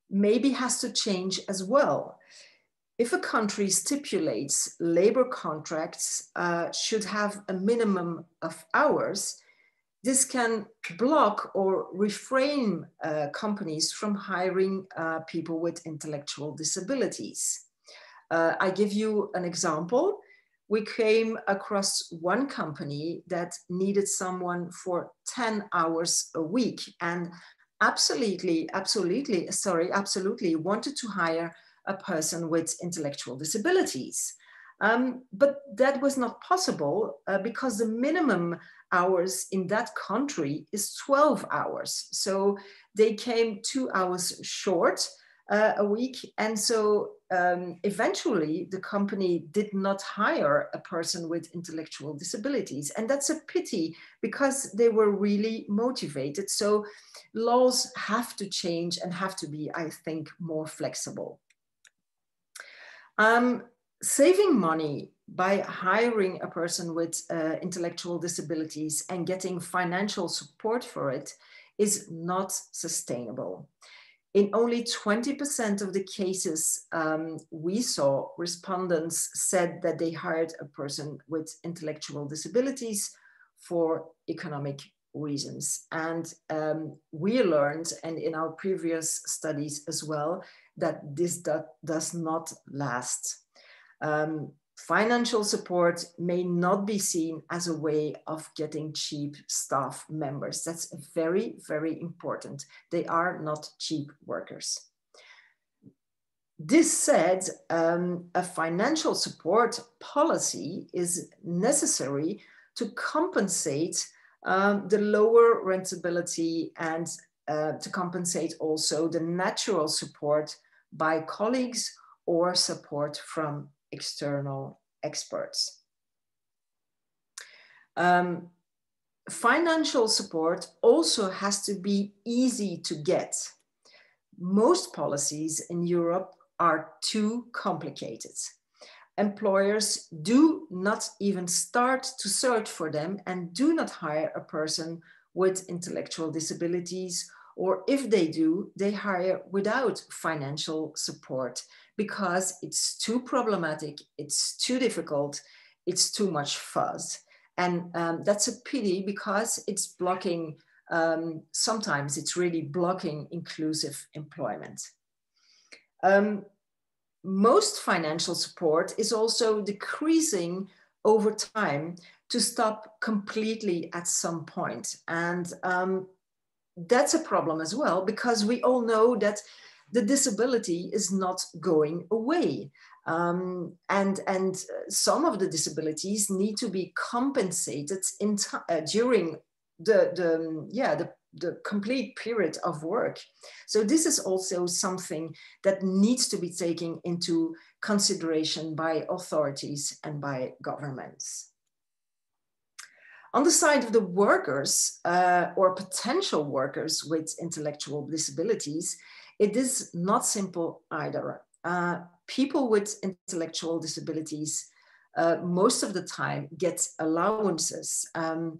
maybe has to change as well if a country stipulates labor contracts uh, should have a minimum of hours, this can block or refrain uh, companies from hiring uh, people with intellectual disabilities. Uh, I give you an example. We came across one company that needed someone for 10 hours a week and absolutely, absolutely, sorry, absolutely wanted to hire a person with intellectual disabilities. Um, but that was not possible uh, because the minimum hours in that country is 12 hours. So they came two hours short uh, a week. And so um, eventually the company did not hire a person with intellectual disabilities. And that's a pity because they were really motivated. So laws have to change and have to be, I think, more flexible. Um, saving money by hiring a person with uh, intellectual disabilities and getting financial support for it is not sustainable. In only 20% of the cases um, we saw, respondents said that they hired a person with intellectual disabilities for economic reasons. And um, we learned, and in our previous studies as well, that this do, does not last. Um, financial support may not be seen as a way of getting cheap staff members. That's very, very important. They are not cheap workers. This said, um, a financial support policy is necessary to compensate um, the lower rentability and uh, to compensate also the natural support by colleagues or support from external experts. Um, financial support also has to be easy to get. Most policies in Europe are too complicated. Employers do not even start to search for them and do not hire a person with intellectual disabilities or if they do, they hire without financial support because it's too problematic, it's too difficult, it's too much fuzz. And um, that's a pity because it's blocking, um, sometimes it's really blocking inclusive employment. Um, most financial support is also decreasing over time to stop completely at some point. And um, that's a problem as well because we all know that the disability is not going away. Um, and, and some of the disabilities need to be compensated in uh, during the, the, yeah, the, the complete period of work. So this is also something that needs to be taken into consideration by authorities and by governments. On the side of the workers uh, or potential workers with intellectual disabilities, it is not simple either. Uh, people with intellectual disabilities uh, most of the time get allowances. Um,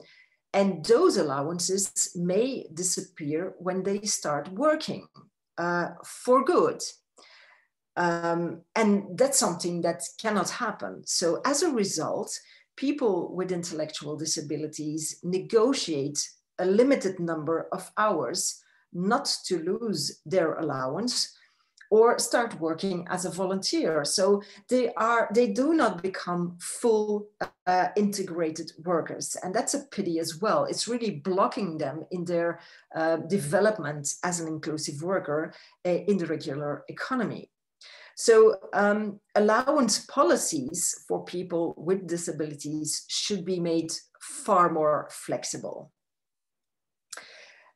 and those allowances may disappear when they start working uh, for good. Um, and that's something that cannot happen. So as a result, people with intellectual disabilities negotiate a limited number of hours not to lose their allowance or start working as a volunteer. So they are they do not become full uh, integrated workers, and that's a pity as well. It's really blocking them in their uh, development as an inclusive worker uh, in the regular economy. So um, allowance policies for people with disabilities should be made far more flexible.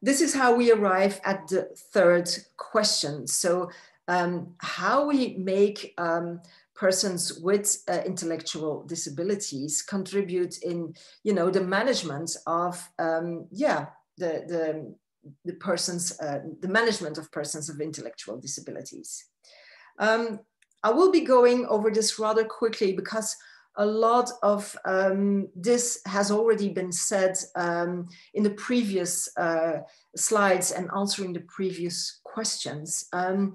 This is how we arrive at the third question. So um, how we make um, persons with uh, intellectual disabilities contribute in, you know, the management of, um, yeah, the, the, the persons, uh, the management of persons of intellectual disabilities. Um, I will be going over this rather quickly because a lot of um, this has already been said um, in the previous uh, slides and answering the previous questions. Um,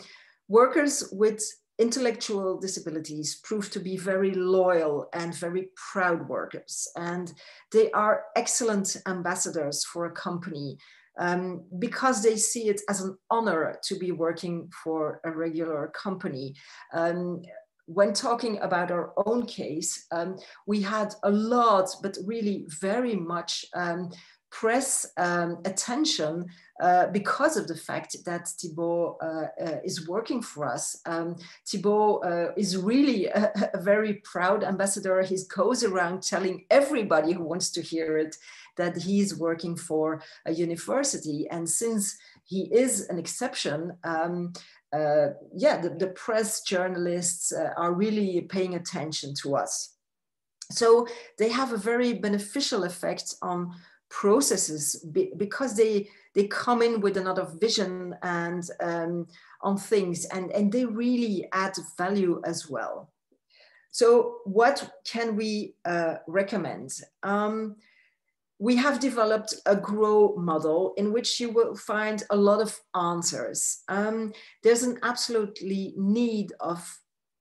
workers with intellectual disabilities prove to be very loyal and very proud workers. And they are excellent ambassadors for a company um, because they see it as an honor to be working for a regular company. Um, when talking about our own case, um, we had a lot, but really very much um, press um, attention uh, because of the fact that Thibaut uh, uh, is working for us. Um, Thibaut uh, is really a, a, very proud ambassador. He goes around telling everybody who wants to hear it that he's working for a university. And since he is an exception, um, uh, yeah, the, the, press journalists uh, are really paying attention to us. So they have a very beneficial effect on processes because they they come in with another vision and um, on things and and they really add value as well. So what can we uh, recommend? Um, we have developed a grow model in which you will find a lot of answers. Um, there's an absolutely need of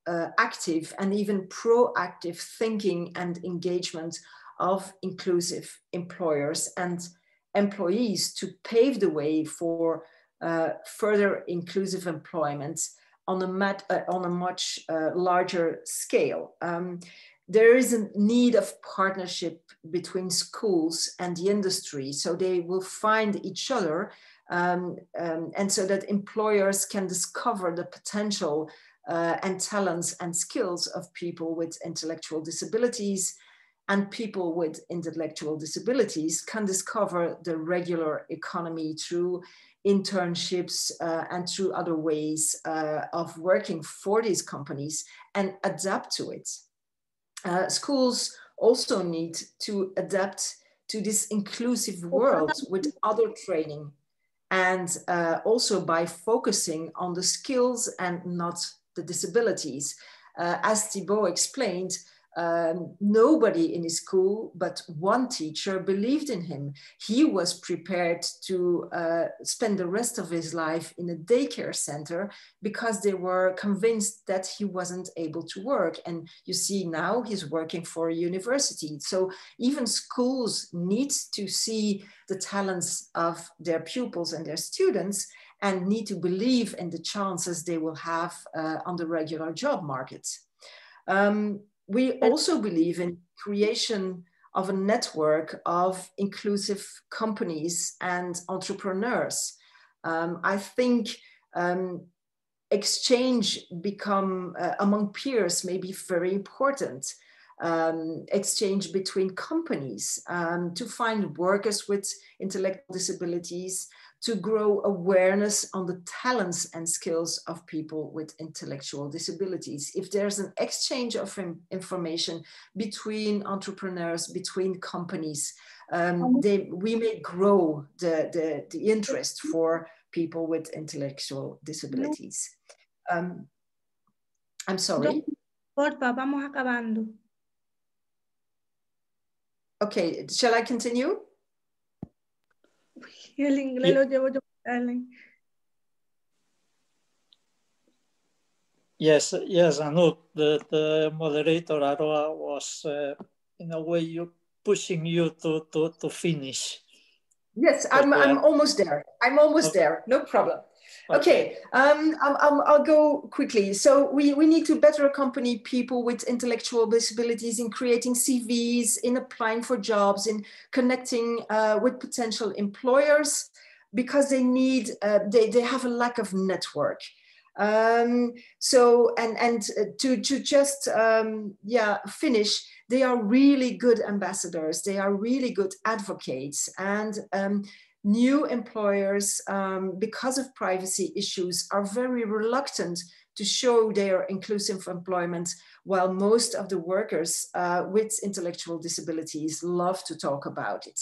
uh, active and even proactive thinking and engagement of inclusive employers and employees to pave the way for uh, further inclusive employment on a, mat, uh, on a much uh, larger scale. Um, there is a need of partnership between schools and the industry, so they will find each other, um, um, and so that employers can discover the potential uh, and talents and skills of people with intellectual disabilities and people with intellectual disabilities can discover the regular economy through internships uh, and through other ways uh, of working for these companies and adapt to it. Uh, schools also need to adapt to this inclusive world with other training and uh, also by focusing on the skills and not the disabilities. Uh, as Thibault explained, um, nobody in his school but one teacher believed in him. He was prepared to uh, spend the rest of his life in a daycare center because they were convinced that he wasn't able to work. And you see now he's working for a university. So even schools need to see the talents of their pupils and their students and need to believe in the chances they will have uh, on the regular job market. Um, we also believe in creation of a network of inclusive companies and entrepreneurs. Um, I think um, exchange become uh, among peers may be very important. Um, exchange between companies um, to find workers with intellectual disabilities, to grow awareness on the talents and skills of people with intellectual disabilities. If there's an exchange of information between entrepreneurs, between companies, um, they, we may grow the, the, the interest for people with intellectual disabilities. Um, I'm sorry. Porfa, vamos acabando. Okay, shall I continue? El inglés lo llevo yo, Ellen. Yes, yes, Anu, the, the moderator Aroa was uh, in a way you pushing you to, to, to finish. Yes, I'm, I'm almost there. I'm almost okay. there. No problem. Okay, um, I'll, I'll, go quickly. So we, we need to better accompany people with intellectual disabilities in creating CVs, in applying for jobs, in connecting uh, with potential employers, because they need, uh, they, they have a lack of network. Um, so, and, and to, to just, um, yeah, finish, they are really good ambassadors. They are really good advocates. And um, new employers, um, because of privacy issues, are very reluctant to show their inclusive employment, while most of the workers uh, with intellectual disabilities love to talk about it.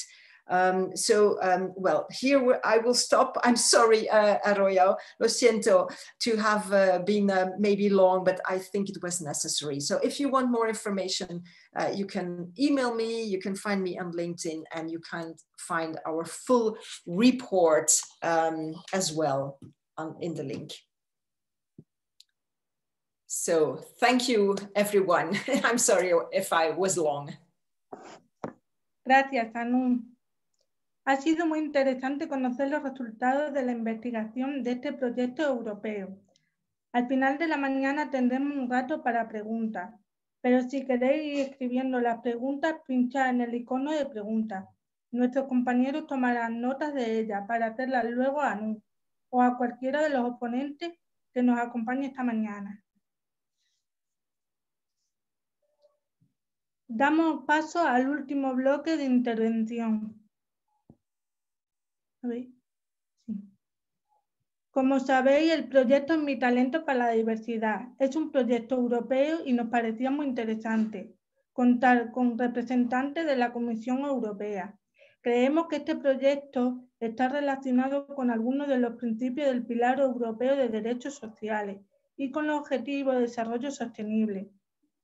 Um, so, um, well, here I will stop. I'm sorry, uh, Arroyo, lo siento to have uh, been uh, maybe long, but I think it was necessary. So if you want more information, uh, you can email me, you can find me on LinkedIn, and you can find our full report um, as well on, in the link. So thank you, everyone. I'm sorry if I was long. Gracias, Anu. Ha sido muy interesante conocer los resultados de la investigación de este proyecto europeo. Al final de la mañana tendremos un rato para preguntas, pero si queréis ir escribiendo las preguntas, pinchad en el icono de preguntas. Nuestros compañeros tomarán notas de ellas para hacerlas luego a NU o a cualquiera de los oponentes que nos acompañe esta mañana. Damos paso al último bloque de intervención. Como sabéis, el proyecto es Mi Talento para la Diversidad. Es un proyecto europeo y nos parecía muy interesante contar con representantes de la Comisión Europea. Creemos que este proyecto está relacionado con algunos de los principios del Pilar Europeo de Derechos Sociales y con los Objetivos de Desarrollo Sostenible.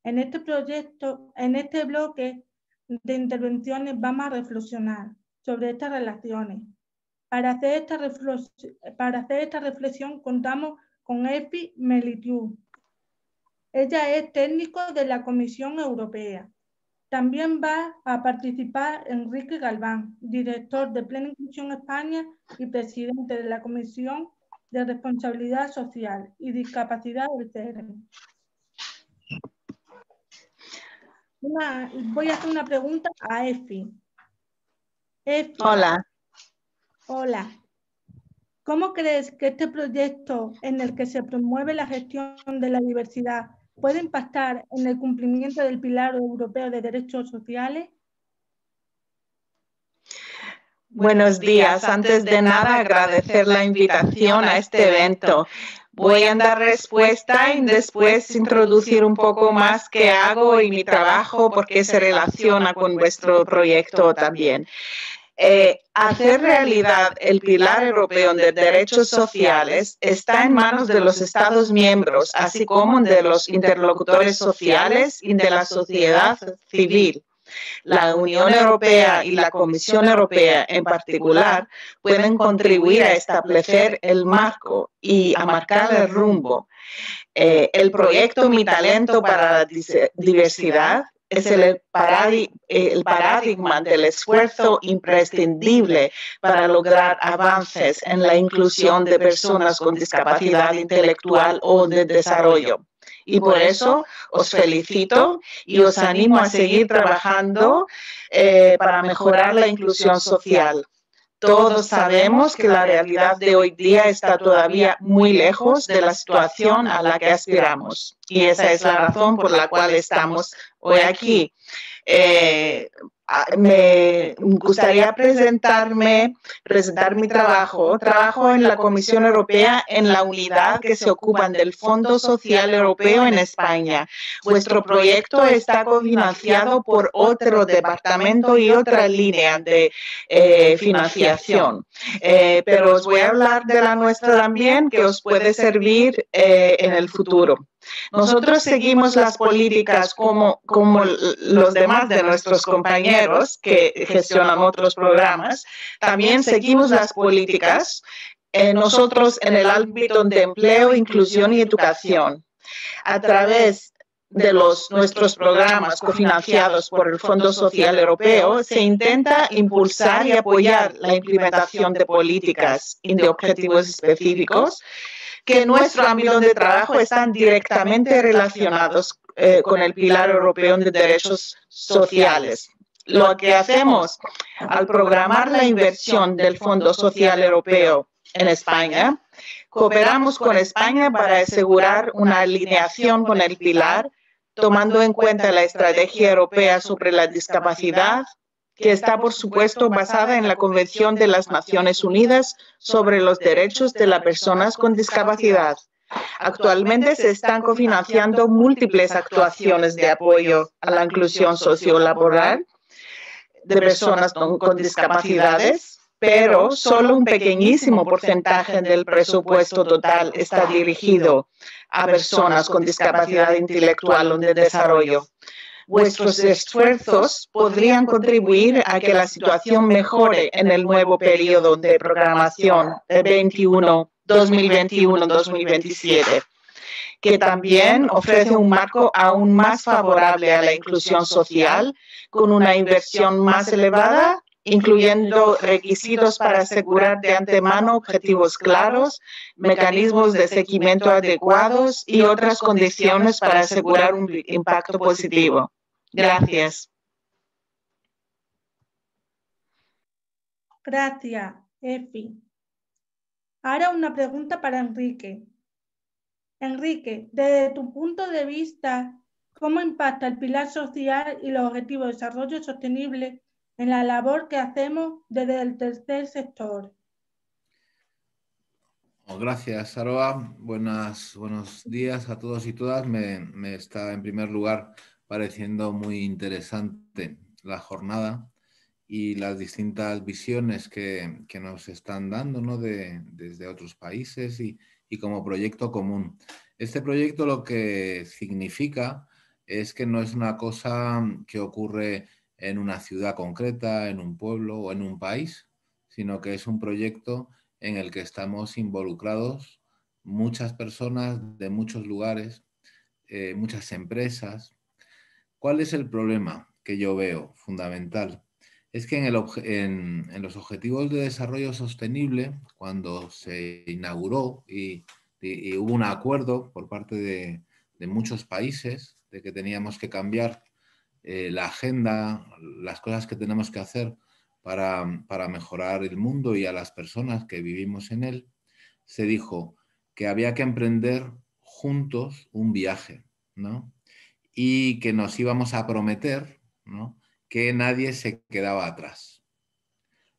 En este proyecto, en este bloque de intervenciones vamos a reflexionar sobre estas relaciones, para hacer esta, reflexión, para hacer esta reflexión contamos con Efi Melitiu. Ella es técnico de la Comisión Europea. También va a participar Enrique Galván, director de Plena Inclusión España y presidente de la Comisión de Responsabilidad Social y Discapacidad del CERN. voy a hacer una pregunta a. Efi Hola. Hola. ¿Cómo crees que este proyecto en el que se promueve la gestión de la diversidad puede impactar en el cumplimiento del Pilar Europeo de Derechos Sociales? Buenos días. Antes de nada, agradecer la invitación a este evento. Voy a dar respuesta y después introducir un poco más qué hago y mi trabajo porque se relaciona con vuestro proyecto también. Eh, hacer realidad el pilar europeo de derechos sociales está en manos de los Estados miembros, así como de los interlocutores sociales y de la sociedad civil. La Unión Europea y la Comisión Europea en particular pueden contribuir a establecer el marco y a marcar el rumbo. Eh, el proyecto Mi Talento para la Diversidad es el, paradigma del esfuerzo imprescindible para lograr avances en la inclusión de personas con discapacidad intelectual o de desarrollo. Y por eso os felicito y os animo a seguir trabajando eh, para mejorar la inclusión social. Todos sabemos que la realidad de hoy día está todavía muy lejos de la situación a la que aspiramos. Y esa es la razón por la cual estamos hoy aquí. Eh, me gustaría presentarme, presentar mi trabajo. Trabajo en la Comisión Europea en la unidad que se ocupan del Fondo Social Europeo en España. Vuestro proyecto está cofinanciado por otro departamento y otra línea de eh, financiación. Eh, pero os voy a hablar de la nuestra también, que os puede servir eh, en el futuro. Nosotros seguimos las políticas como, como los demás de nuestros compañeros que gestionan otros programas. También seguimos las políticas eh, nosotros en el ámbito de empleo, inclusión y educación. A través de los, nuestros programas cofinanciados por el Fondo Social Europeo, se intenta impulsar y apoyar la implementación de políticas y de objetivos específicos que nuestro ámbito de trabajo están directamente relacionados eh, con el pilar europeo de derechos sociales. Lo que hacemos al programar la inversión del Fondo Social Europeo en España, cooperamos con España para asegurar una alineación con el pilar, tomando en cuenta la estrategia europea sobre la discapacidad, que está, por supuesto, basada en la Convención de las Naciones Unidas sobre los Derechos de las Personas con Discapacidad. Actualmente se están cofinanciando múltiples actuaciones de apoyo a la inclusión sociolaboral de personas con discapacidades, pero solo un pequeñísimo porcentaje del presupuesto total está dirigido a personas con discapacidad intelectual o de desarrollo vuestros esfuerzos podrían contribuir a que la situación mejore en el nuevo periodo de programación de 21, 2021-2027 que también ofrece un marco aún más favorable a la inclusión social, con una inversión más elevada, incluyendo requisitos para asegurar de antemano objetivos claros, mecanismos de seguimiento adecuados y otras condiciones para asegurar un impacto positivo. Gracias. Gracias, Efi. Ahora una pregunta para Enrique. Enrique, desde tu punto de vista, ¿cómo impacta el pilar social y los objetivos de desarrollo sostenible en la labor que hacemos desde el tercer sector? Oh, gracias, Aroa. Buenas, buenos días a todos y todas. Me, me está en primer lugar pareciendo muy interesante la jornada y las distintas visiones que, nos están dando ¿no? de, desde otros países y, como proyecto común. Este proyecto lo que significa es que no es una cosa que ocurre en una ciudad concreta, en un pueblo o en un país, sino que es un proyecto en el que estamos involucrados muchas personas de muchos lugares, eh, muchas empresas, ¿Cuál es el problema que yo veo fundamental? Es que en, los Objetivos de Desarrollo Sostenible, cuando se inauguró y, hubo un acuerdo por parte de, muchos países de que teníamos que cambiar eh, la agenda, las cosas que tenemos que hacer para, para mejorar el mundo y a las personas que vivimos en él, se dijo que había que emprender juntos un viaje, ¿no? Y que nos íbamos a prometer que nadie se quedaba atrás.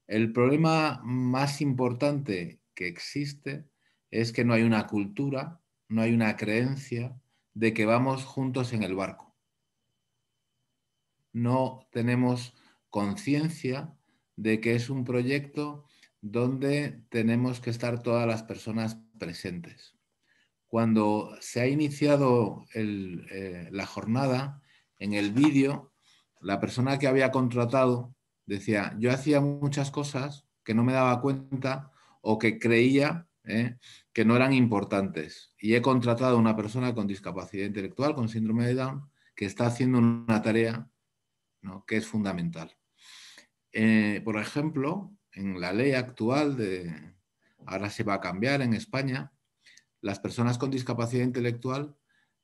El problema más importante que existe es que no hay una cultura, no hay una creencia de que vamos juntos en el barco. No tenemos conciencia de que es un proyecto donde tenemos que estar todas las personas presentes cuando se ha iniciado eh, la jornada, en el vídeo, la persona que había contratado decía, yo hacía muchas cosas que no me daba cuenta o que creía eh, que no eran importantes. Y he contratado a una persona con discapacidad intelectual, con síndrome de Down, que está haciendo una tarea que es fundamental. Eh, por ejemplo, en la ley actual, de, ahora se va a cambiar en España, las personas con discapacidad intelectual,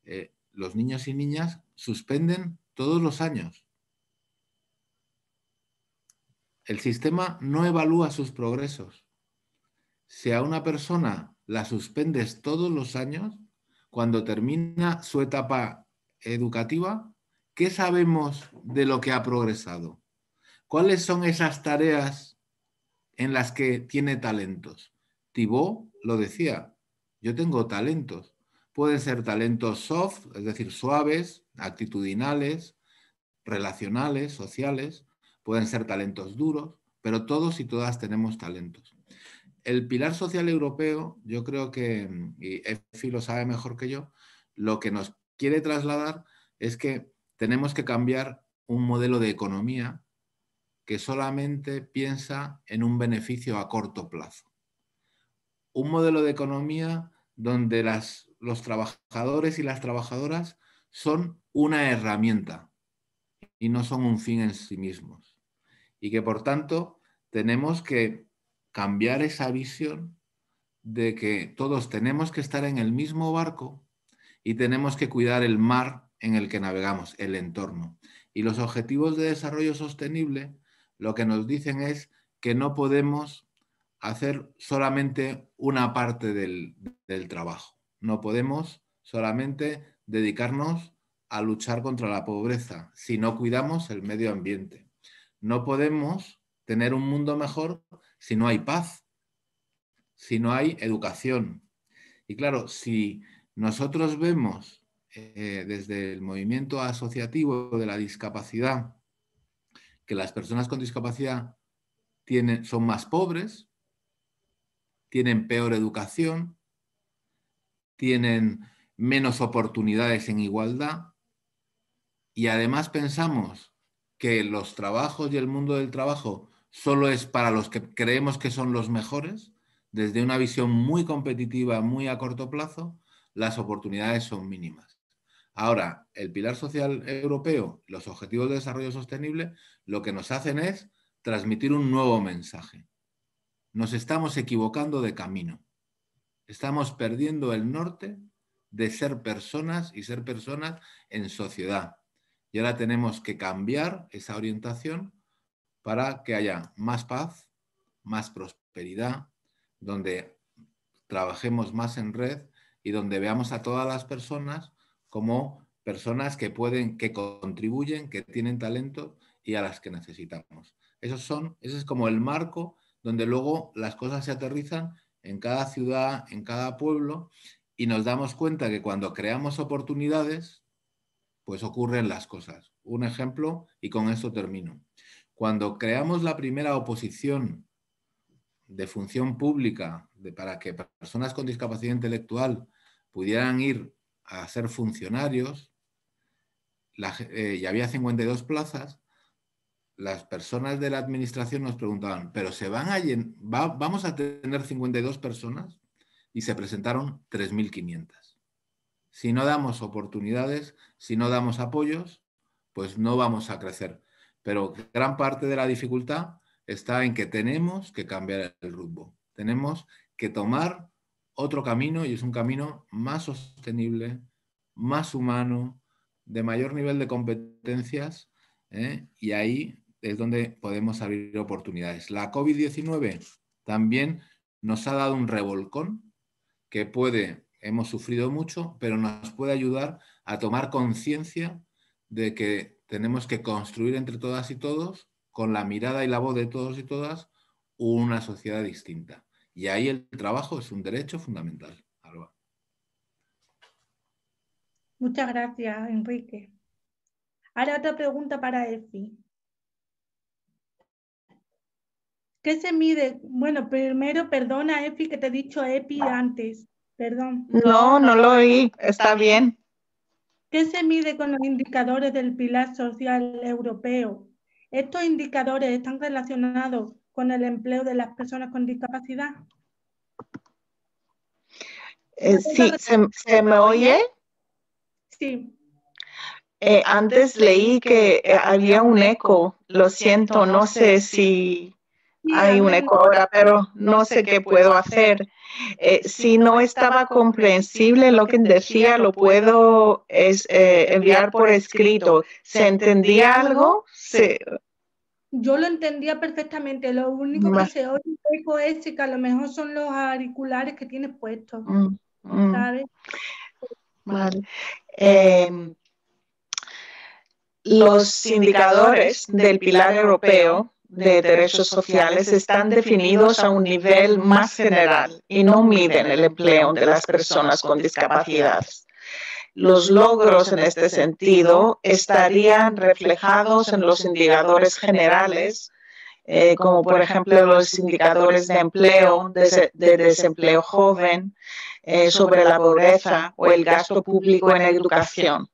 eh, los niños y niñas, suspenden todos los años. el sistema no evalúa sus progresos. Si a una persona la suspendes todos los años, cuando termina su etapa educativa, ¿qué sabemos de lo que ha progresado? ¿Cuáles son esas tareas en las que tiene talentos? Thibaut lo decía, yo tengo talentos. Pueden ser talentos soft, es decir, suaves, actitudinales, relacionales, sociales, pueden ser talentos duros, pero todos y todas tenemos talentos. El pilar social europeo, yo creo que, y Efi lo sabe mejor que yo, lo que nos quiere trasladar es que tenemos que cambiar un modelo de economía que solamente piensa en un beneficio a corto plazo. Un modelo de economía donde las, los trabajadores y las trabajadoras son una herramienta y no son un fin en sí mismos. Y que por tanto tenemos que cambiar esa visión de que todos tenemos que estar en el mismo barco y tenemos que cuidar el mar en el que navegamos, el entorno. Y los objetivos de desarrollo sostenible lo que nos dicen es que no podemos hacer solamente una parte del, trabajo. No podemos solamente dedicarnos a luchar contra la pobreza si no cuidamos el medio ambiente. No podemos tener un mundo mejor si no hay paz, si no hay educación. Y claro, si nosotros vemos eh, desde el movimiento asociativo de la discapacidad que las personas con discapacidad tienen, son más pobres, tienen peor educación, tienen menos oportunidades en igualdad y además pensamos que los trabajos y el mundo del trabajo solo es para los que creemos que son los mejores, desde una visión muy competitiva, muy a corto plazo, las oportunidades son mínimas. Ahora, el pilar social europeo, los objetivos de desarrollo sostenible, lo que nos hacen es transmitir un nuevo mensaje. Nos estamos equivocando de camino. Estamos perdiendo el norte de ser personas y ser personas en sociedad. Y ahora tenemos que cambiar esa orientación para que haya más paz, más prosperidad, donde trabajemos más en red y donde veamos a todas las personas como personas que pueden, que contribuyen, que tienen talento y a las que necesitamos. Esos son, ese es como el marco donde luego las cosas se aterrizan en cada ciudad, en cada pueblo, y nos damos cuenta que cuando creamos oportunidades, pues ocurren las cosas. Un ejemplo, y con esto termino. Cuando creamos la primera oposición de función pública para que personas con discapacidad intelectual pudieran ir a ser funcionarios, eh, y había 52 plazas, las personas de la administración nos preguntaban, ¿pero se van a vamos a tener 52 personas? Y se presentaron 3.500. Si no damos oportunidades, si no damos apoyos, pues no vamos a crecer. Pero gran parte de la dificultad está en que tenemos que cambiar el rumbo. Tenemos que tomar otro camino y es un camino más sostenible, más humano, de mayor nivel de competencias ¿eh? y ahí es donde podemos abrir oportunidades. La COVID-19 también nos ha dado un revolcón que puede, hemos sufrido mucho, pero nos puede ayudar a tomar conciencia de que tenemos que construir entre todas y todos, con la mirada y la voz de todos y todas, una sociedad distinta. Y ahí el trabajo es un derecho fundamental. Muchas gracias, Enrique. Ahora otra pregunta para Efi. ¿Qué se mide? Bueno, primero, perdona, Efi, que te he dicho Epi antes. Perdón. No, no lo oí. Está bien. ¿Qué se mide con los indicadores del Pilar Social Europeo? ¿Estos indicadores están relacionados con el empleo de las personas con discapacidad? Eh, sí, ¿se, me oye? Sí. Eh, antes leí que eh, había un eco, lo siento, no sé si hay un eco ahora, pero no sé qué puedo hacer. Eh, si no estaba comprensible lo que decía, lo puedo es, eh, enviar por escrito. ¿Se entendía algo? yo lo entendía perfectamente. Lo único que se oye un poco es que a lo mejor son los auriculares que tienes puestos. Mm, mm. ¿Sabes? Vale. Em, los indicadores del pilar europeo de derechos sociales están definidos a un nivel más general y no miden el empleo de las personas con discapacidad. Los logros en este sentido estarían reflejados en los indicadores generales, eh, como por ejemplo los indicadores de empleo, de, desempleo joven, eh, sobre la pobreza o el gasto público en educación.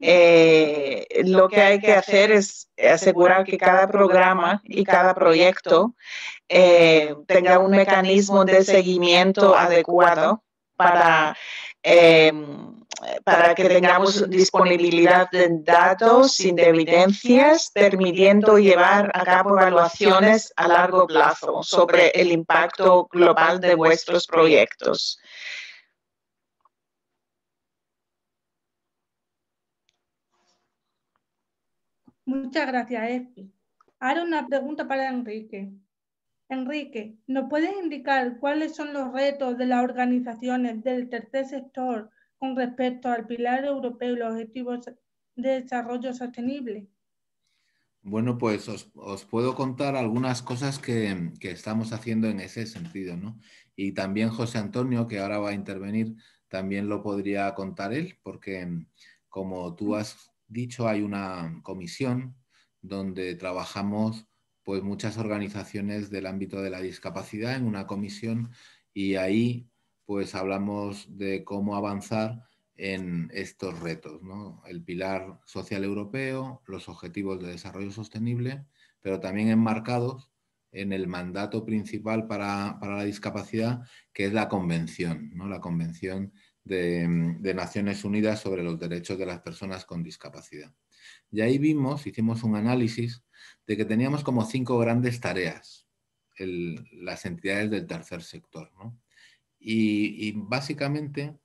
Eh, lo que hay que hacer es asegurar que cada programa y cada proyecto tenga un mecanismo de seguimiento adecuado para para que tengamos disponibilidad de datos sin de evidencias, permitiendo llevar a cabo evaluaciones a largo plazo sobre el impacto global de vuestros proyectos. Muchas gracias, Efi. Ahora una pregunta para Enrique. Enrique, ¿nos puedes indicar cuáles son los retos de las organizaciones del tercer sector con respecto al pilar europeo y los objetivos de desarrollo sostenible? Bueno, pues os, puedo contar algunas cosas que, estamos haciendo en ese sentido, ¿no? Y también José Antonio, que ahora va a intervenir, también lo podría contar él, porque como tú has dicho, hay una comisión donde trabajamos pues muchas organizaciones del ámbito de la discapacidad en una comisión y ahí pues hablamos de cómo avanzar en estos retos, el pilar social europeo, los objetivos de desarrollo sostenible, pero también enmarcados en el mandato principal para, la discapacidad, que es la Convención, ¿no? la Convención de, Naciones Unidas sobre los Derechos de las Personas con Discapacidad. Y ahí vimos, hicimos un análisis de que teníamos como cinco grandes tareas las entidades del tercer sector. Y, básicamente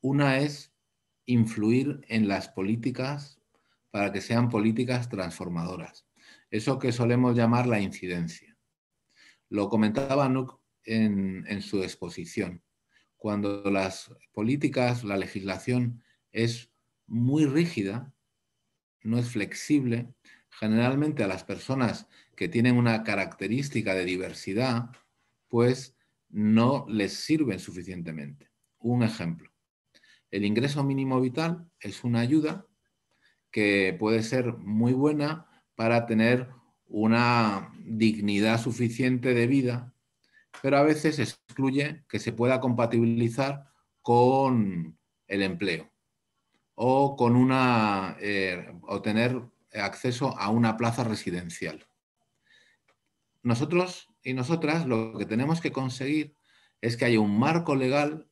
una es influir en las políticas para que sean políticas transformadoras. Eso que solemos llamar la incidencia. Lo comentaba Nuk en su exposición. Cuando las políticas, la legislación es muy rígida, no es flexible, generalmente a las personas que tienen una característica de diversidad, pues no les sirven suficientemente. Un ejemplo. El ingreso mínimo vital es una ayuda que puede ser muy buena para tener una dignidad suficiente de vida, pero a veces excluye que se pueda compatibilizar con el empleo o con una eh, tener acceso a una plaza residencial. Nosotros y nosotras lo que tenemos que conseguir es que haya un marco legal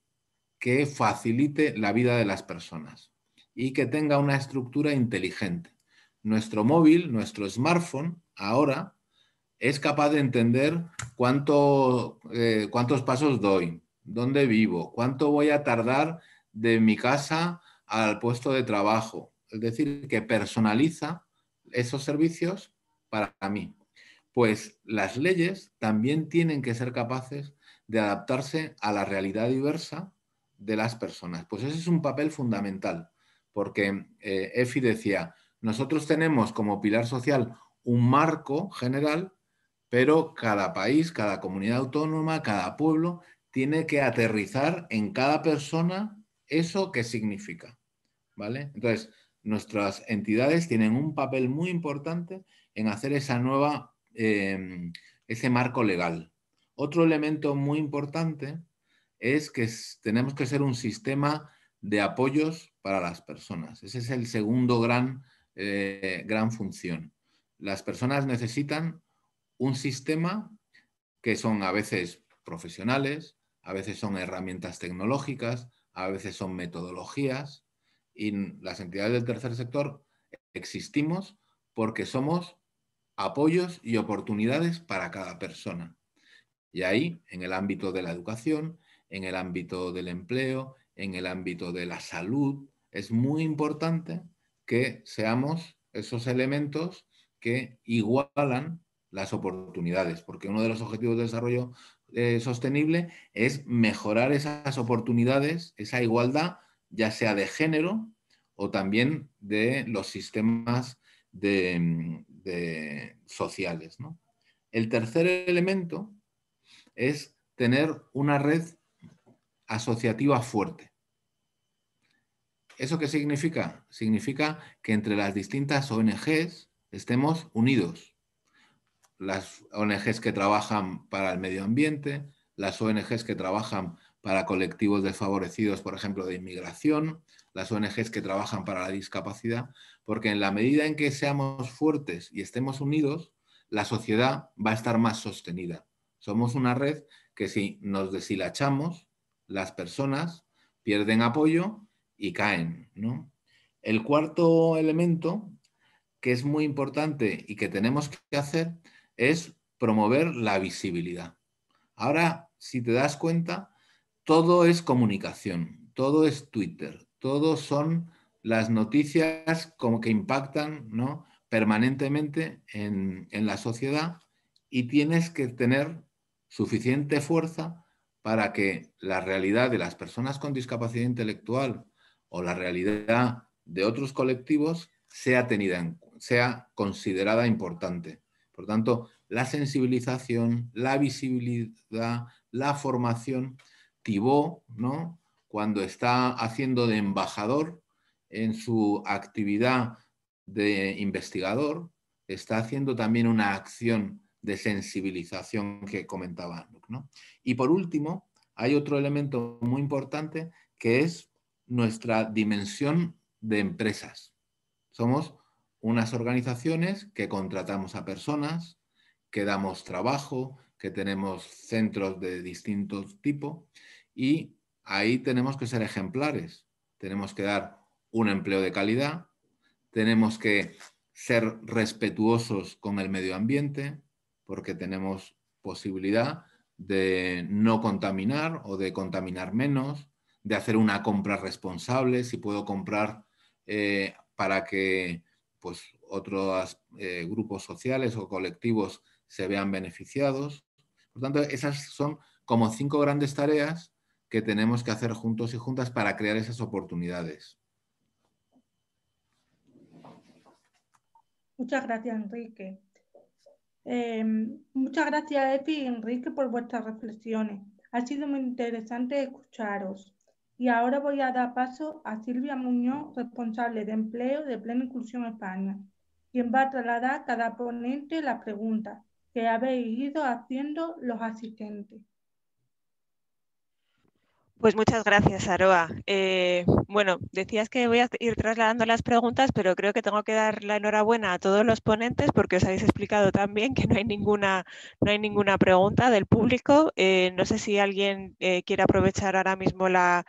que facilite la vida de las personas y que tenga una estructura inteligente. Nuestro móvil, nuestro smartphone, ahora es capaz de entender cuánto, eh, cuántos pasos doy, dónde vivo, cuánto voy a tardar de mi casa al puesto de trabajo. Es decir, que personaliza esos servicios para mí pues las leyes también tienen que ser capaces de adaptarse a la realidad diversa de las personas. Pues ese es un papel fundamental, porque eh, Efi decía, nosotros tenemos como pilar social un marco general, pero cada país, cada comunidad autónoma, cada pueblo tiene que aterrizar en cada persona eso que significa. ¿Vale? Entonces, nuestras entidades tienen un papel muy importante en hacer esa nueva Em, ese marco legal. Otro elemento muy importante es que tenemos que ser un sistema de apoyos para las personas. Ese es el segundo gran, eh, gran función. Las personas necesitan un sistema que son a veces profesionales, a veces son herramientas tecnológicas, a veces son metodologías, y las entidades del tercer sector existimos porque somos apoyos y oportunidades para cada persona. Y ahí, en el ámbito de la educación, en el ámbito del empleo, en el ámbito de la salud, es muy importante que seamos esos elementos que igualan las oportunidades, porque uno de los objetivos de desarrollo eh, sostenible es mejorar esas oportunidades, esa igualdad, ya sea de género o también de los sistemas de, sociales. El tercer elemento es tener una red asociativa fuerte. ¿Eso qué significa? Significa que entre las distintas ONGs estemos unidos. Las ONGs que trabajan para el medio ambiente, las ONGs que trabajan para colectivos desfavorecidos, por ejemplo, de inmigración, las ONGs que trabajan para la discapacidad, porque en la medida en que seamos fuertes y estemos unidos, la sociedad va a estar más sostenida. Somos una red que si nos deshilachamos, las personas pierden apoyo y caen. El cuarto elemento, que es muy importante y que tenemos que hacer, es promover la visibilidad. Ahora, si te das cuenta, todo es comunicación, todo es Twitter, todo son las noticias como que impactan ¿no? permanentemente en, en la sociedad y tienes que tener suficiente fuerza para que la realidad de las personas con discapacidad intelectual o la realidad de otros colectivos sea tenida en, sea considerada importante. Por tanto, la sensibilización, la visibilidad, la formación, Tibó, ¿no? cuando está haciendo de embajador en su actividad de investigador, está haciendo también una acción de sensibilización que comentaba ¿no? Y por último, hay otro elemento muy importante que es nuestra dimensión de empresas. Somos unas organizaciones que contratamos a personas, que damos trabajo, que tenemos centros de distintos tipos y ahí tenemos que ser ejemplares. Tenemos que dar un empleo de calidad, tenemos que ser respetuosos con el medio ambiente, porque tenemos posibilidad de no contaminar o de contaminar menos, de hacer una compra responsable, si puedo comprar eh, para que pues, otros eh, grupos sociales o colectivos se vean beneficiados. Por tanto, esas son como cinco grandes tareas que tenemos que hacer juntos y juntas para crear esas oportunidades. Muchas gracias, Enrique. Em, muchas gracias, Efi y Enrique, por vuestras reflexiones. Ha sido muy interesante escucharos. Y ahora voy a dar paso a Silvia Muñoz, responsable de empleo de Plena Inclusión España, quien va a trasladar a cada ponente las preguntas que habéis ido haciendo los asistentes. Pues muchas gracias, Aroa. Eh, bueno, decías que voy a ir trasladando las preguntas, pero creo que tengo que dar la enhorabuena a todos los ponentes porque os habéis explicado también que no hay ninguna, no hay ninguna pregunta del público. Eh, no sé si alguien eh, quiere aprovechar ahora mismo la,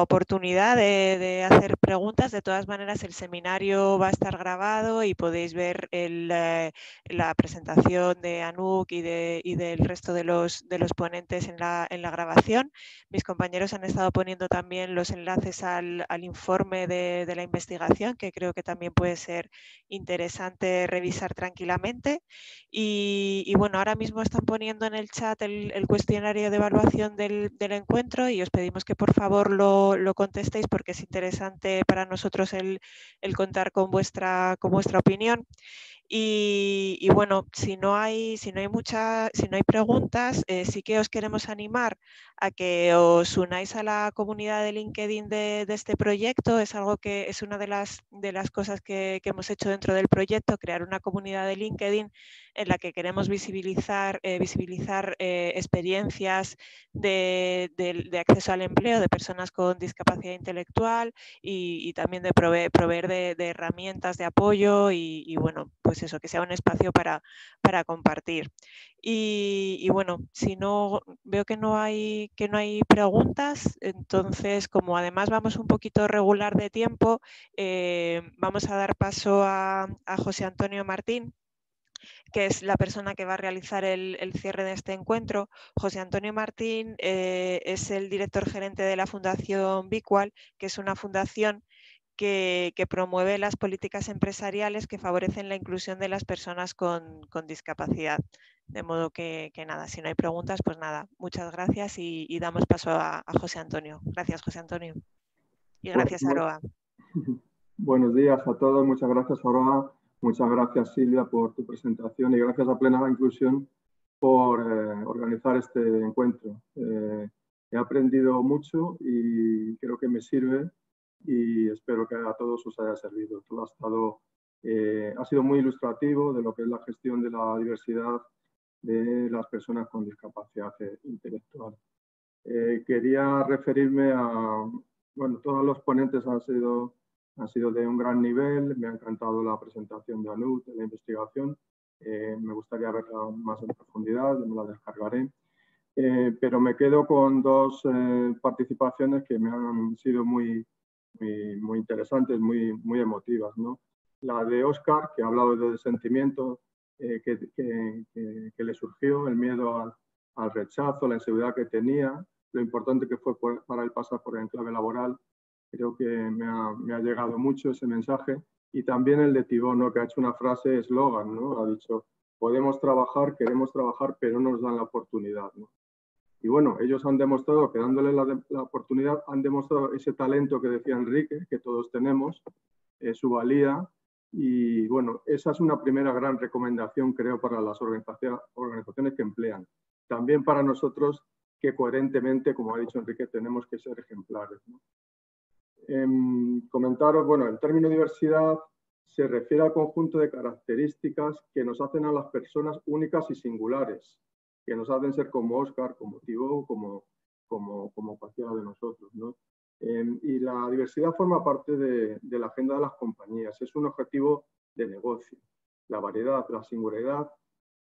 oportunidad de, hacer preguntas. De todas maneras, el seminario va a estar grabado y podéis ver la presentación de Anuk y, de, y del resto de los, de los ponentes en la, en la grabación. Mis compañeros compañeros han estado poniendo también los enlaces al, informe de, la investigación, que creo que también puede ser interesante revisar tranquilamente. Y, bueno, ahora mismo están poniendo en el chat el, cuestionario de evaluación del, encuentro y os pedimos que por favor lo, contestéis porque es interesante para nosotros el, contar con vuestra, con vuestra opinión. Y, bueno, si no hay, si no hay mucha, si no hay preguntas, eh, sí que os queremos animar a que os unáis a la comunidad de LinkedIn de, este proyecto. Es algo que es una de las, de las cosas que, hemos hecho dentro del proyecto, crear una comunidad de LinkedIn en la que queremos visibilizar, eh, visibilizar eh, experiencias de, acceso al empleo de personas con discapacidad intelectual y, también de proveer, de, herramientas de apoyo y, y, bueno, pues eso, que sea un espacio para, para compartir. Y, bueno, si no veo que no hay que no hay preguntas, entonces como además vamos un poquito regular de tiempo, eh, vamos a dar paso a, José Antonio Martín, que es la persona que va a realizar el, cierre de este encuentro. José Antonio Martín eh, es el director gerente de la Fundación Bicual, que es una fundación que, promueve las políticas empresariales que favorecen la inclusión de las personas con, discapacidad. De modo que, nada, si no hay preguntas, pues nada, muchas gracias y, damos paso a, José Antonio. Gracias, José Antonio. Y gracias, Aroa. Buenos días a todos, muchas gracias, Aroa. Muchas gracias, Silvia, por tu presentación y gracias a Plena Inclusión por eh, organizar este encuentro. Eh, he aprendido mucho y creo que me sirve y espero que a todos os haya servido. Todo ha, estado, eh, ha sido muy ilustrativo de lo que es la gestión de la diversidad de las personas con discapacidad intelectual. quería referirme a, bueno, todos los ponentes han sido, han sido de un gran nivel, me ha encantado la presentación de Anut, de la investigación, eh, me gustaría verla más en profundidad, me la descargaré. Eh, pero me quedo con dos eh, participaciones que me han sido muy, muy, interesantes, muy, muy emotivas. ¿no? La de Oscar, que ha hablado de sentimiento que, que, que, le surgió, el miedo al, al, rechazo, la inseguridad que tenía, lo importante que fue para él pasar por el enclave laboral. Creo que me ha, me ha llegado mucho ese mensaje y también el de Tibón, que ha hecho una frase eslogan, ¿no? ha dicho, podemos trabajar, queremos trabajar, pero no nos dan la oportunidad. Y bueno, ellos han demostrado que dándole la, oportunidad, han demostrado ese talento que decía Enrique, que todos tenemos, eh, su valía. Y bueno, esa es una primera gran recomendación, creo, para las organizaciones que emplean. También para nosotros, que coherentemente, como ha dicho Enrique, tenemos que ser ejemplares. ¿no? Comentaros, bueno, el término diversidad se refiere al conjunto de características que nos hacen a las personas únicas y singulares, que nos hacen ser como Oscar, como Thibaut, como, como, como cualquiera de nosotros. ¿no? Em, y la diversidad forma parte de, de, la agenda de las compañías, es un objetivo de negocio. La variedad, la singularidad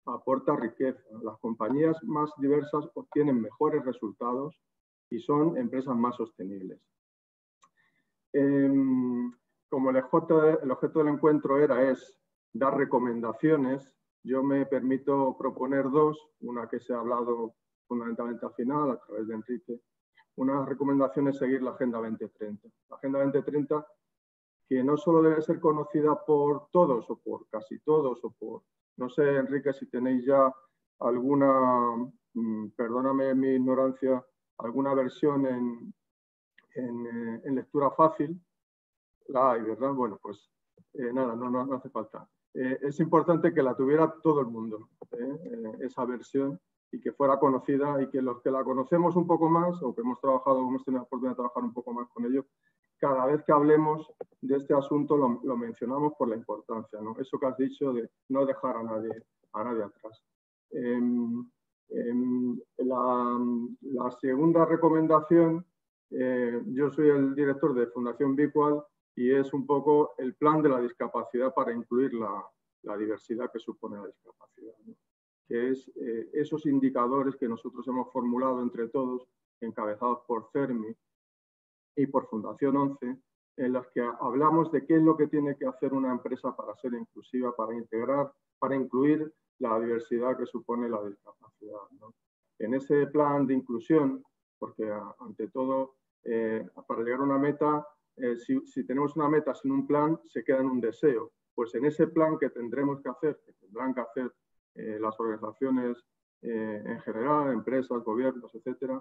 aporta riqueza. Las compañías más diversas obtienen mejores resultados y son empresas más sostenibles. Em, como el objeto, el objeto del encuentro era es dar recomendaciones, yo me permito proponer dos, una que se ha hablado fundamentalmente al final a través de Enrique. Una recomendación es seguir la Agenda 2030. La Agenda 2030 que no solo debe ser conocida por todos o por casi todos o por, no sé Enrique si tenéis ya alguna, mm, perdóname mi ignorancia, alguna versión en, eh, en, lectura fácil. La hay, ¿verdad? Bueno, pues eh, nada, no, no, hace falta. Eh, es importante que la tuviera todo el mundo, esa versión, y que fuera conocida y que los que la conocemos un poco más o que hemos trabajado, hemos tenido la oportunidad de trabajar un poco más con ello, cada vez que hablemos de este asunto lo, mencionamos por la importancia, ¿no? Eso que has dicho de no dejar a nadie, a nadie atrás. Em, em, la, la, segunda recomendación eh, yo soy el director de Fundación Bicual y es un poco el plan de la discapacidad para incluir la, diversidad que supone la discapacidad, que es eh, esos indicadores que nosotros hemos formulado entre todos, encabezados por CERMI y por Fundación 11, en las que hablamos de qué es lo que tiene que hacer una empresa para ser inclusiva, para integrar, para incluir la diversidad que supone la discapacidad. En ese plan de inclusión, porque ante todo eh, para llegar a una meta, eh, si, tenemos una meta sin un plan, se queda en un deseo. Pues en ese plan que tendremos que hacer, que tendrán que hacer eh, las organizaciones en general, empresas, gobiernos, etcétera,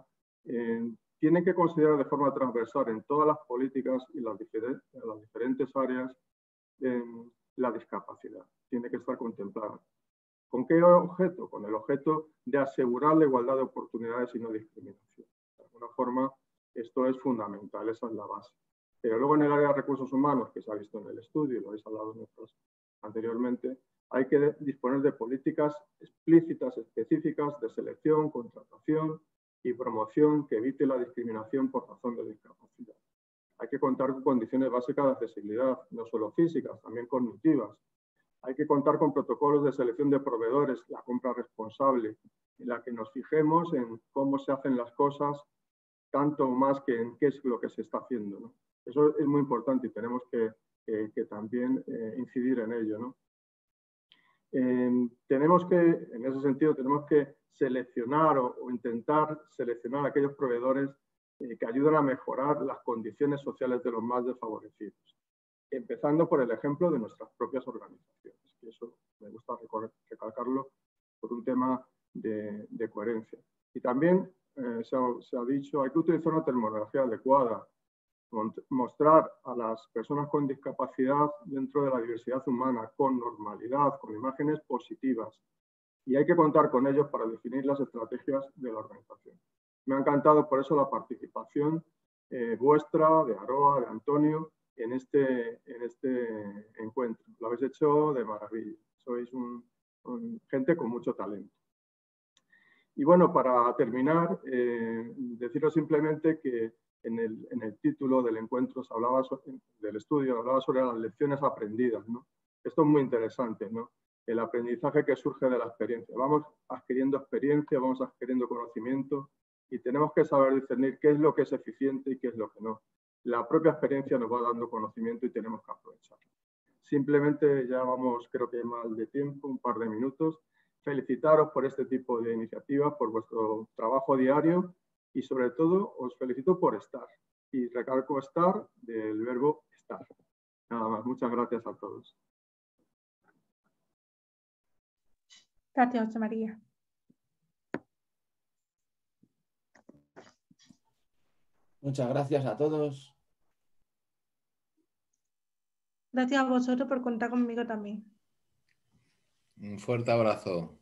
tienen que considerar de forma transversal en todas las políticas y las, las diferentes áreas la discapacidad. Tiene que estar contemplada. ¿Con qué objeto? Con el objeto de asegurar la igualdad de oportunidades y no discriminación. De alguna forma, esto es fundamental, esa es la base. Pero luego en el área de recursos humanos, que se ha visto en el estudio y lo habéis hablado nosotros anteriormente, hay que disponer de políticas explícitas, específicas de selección, contratación y promoción que evite la discriminación por razón de discapacidad. Hay que contar con condiciones básicas de accesibilidad, no solo físicas, también cognitivas. Hay que contar con protocolos de selección de proveedores, la compra responsable, en la que nos fijemos en cómo se hacen las cosas tanto más que en qué es lo que se está haciendo. Eso es muy importante y tenemos que, también eh, incidir en ello. Em, tenemos que, en ese sentido, tenemos que seleccionar o, intentar seleccionar aquellos proveedores eh, que ayudan a mejorar las condiciones sociales de los más desfavorecidos. empezando por el ejemplo de nuestras propias organizaciones. Y eso me gusta recalcarlo por un tema de, coherencia. Y también eh, se, ha, dicho, hay que utilizar una terminología adecuada, mostrar a las personas con discapacidad dentro de la diversidad humana con normalidad, con imágenes positivas. Y hay que contar con ellos para definir las estrategias de la organización. Me ha encantado por eso la participación eh, vuestra, de Aroa, de Antonio, en este, en este encuentro. Lo habéis hecho de maravilla. Sois gente con mucho talento. Y bueno, para terminar, eh, deciros simplemente que en el, en el, título del encuentro se hablaba del estudio, hablaba sobre las lecciones aprendidas. Esto es muy interesante, el aprendizaje que surge de la experiencia. Vamos adquiriendo experiencia, vamos adquiriendo conocimiento y tenemos que saber discernir qué es lo que es eficiente y qué es lo que no. La propia experiencia nos va dando conocimiento y tenemos que aprovecharlo. Simplemente ya vamos, creo que mal de tiempo, un par de minutos felicitaros por este tipo de iniciativas, por vuestro trabajo diario y sobre todo os felicito por estar. Y recalco estar del verbo estar. Nada más, muchas gracias a todos. Gracias, José María. Muchas gracias a todos. Gracias a vosotros por contar conmigo también. Un fuerte abrazo.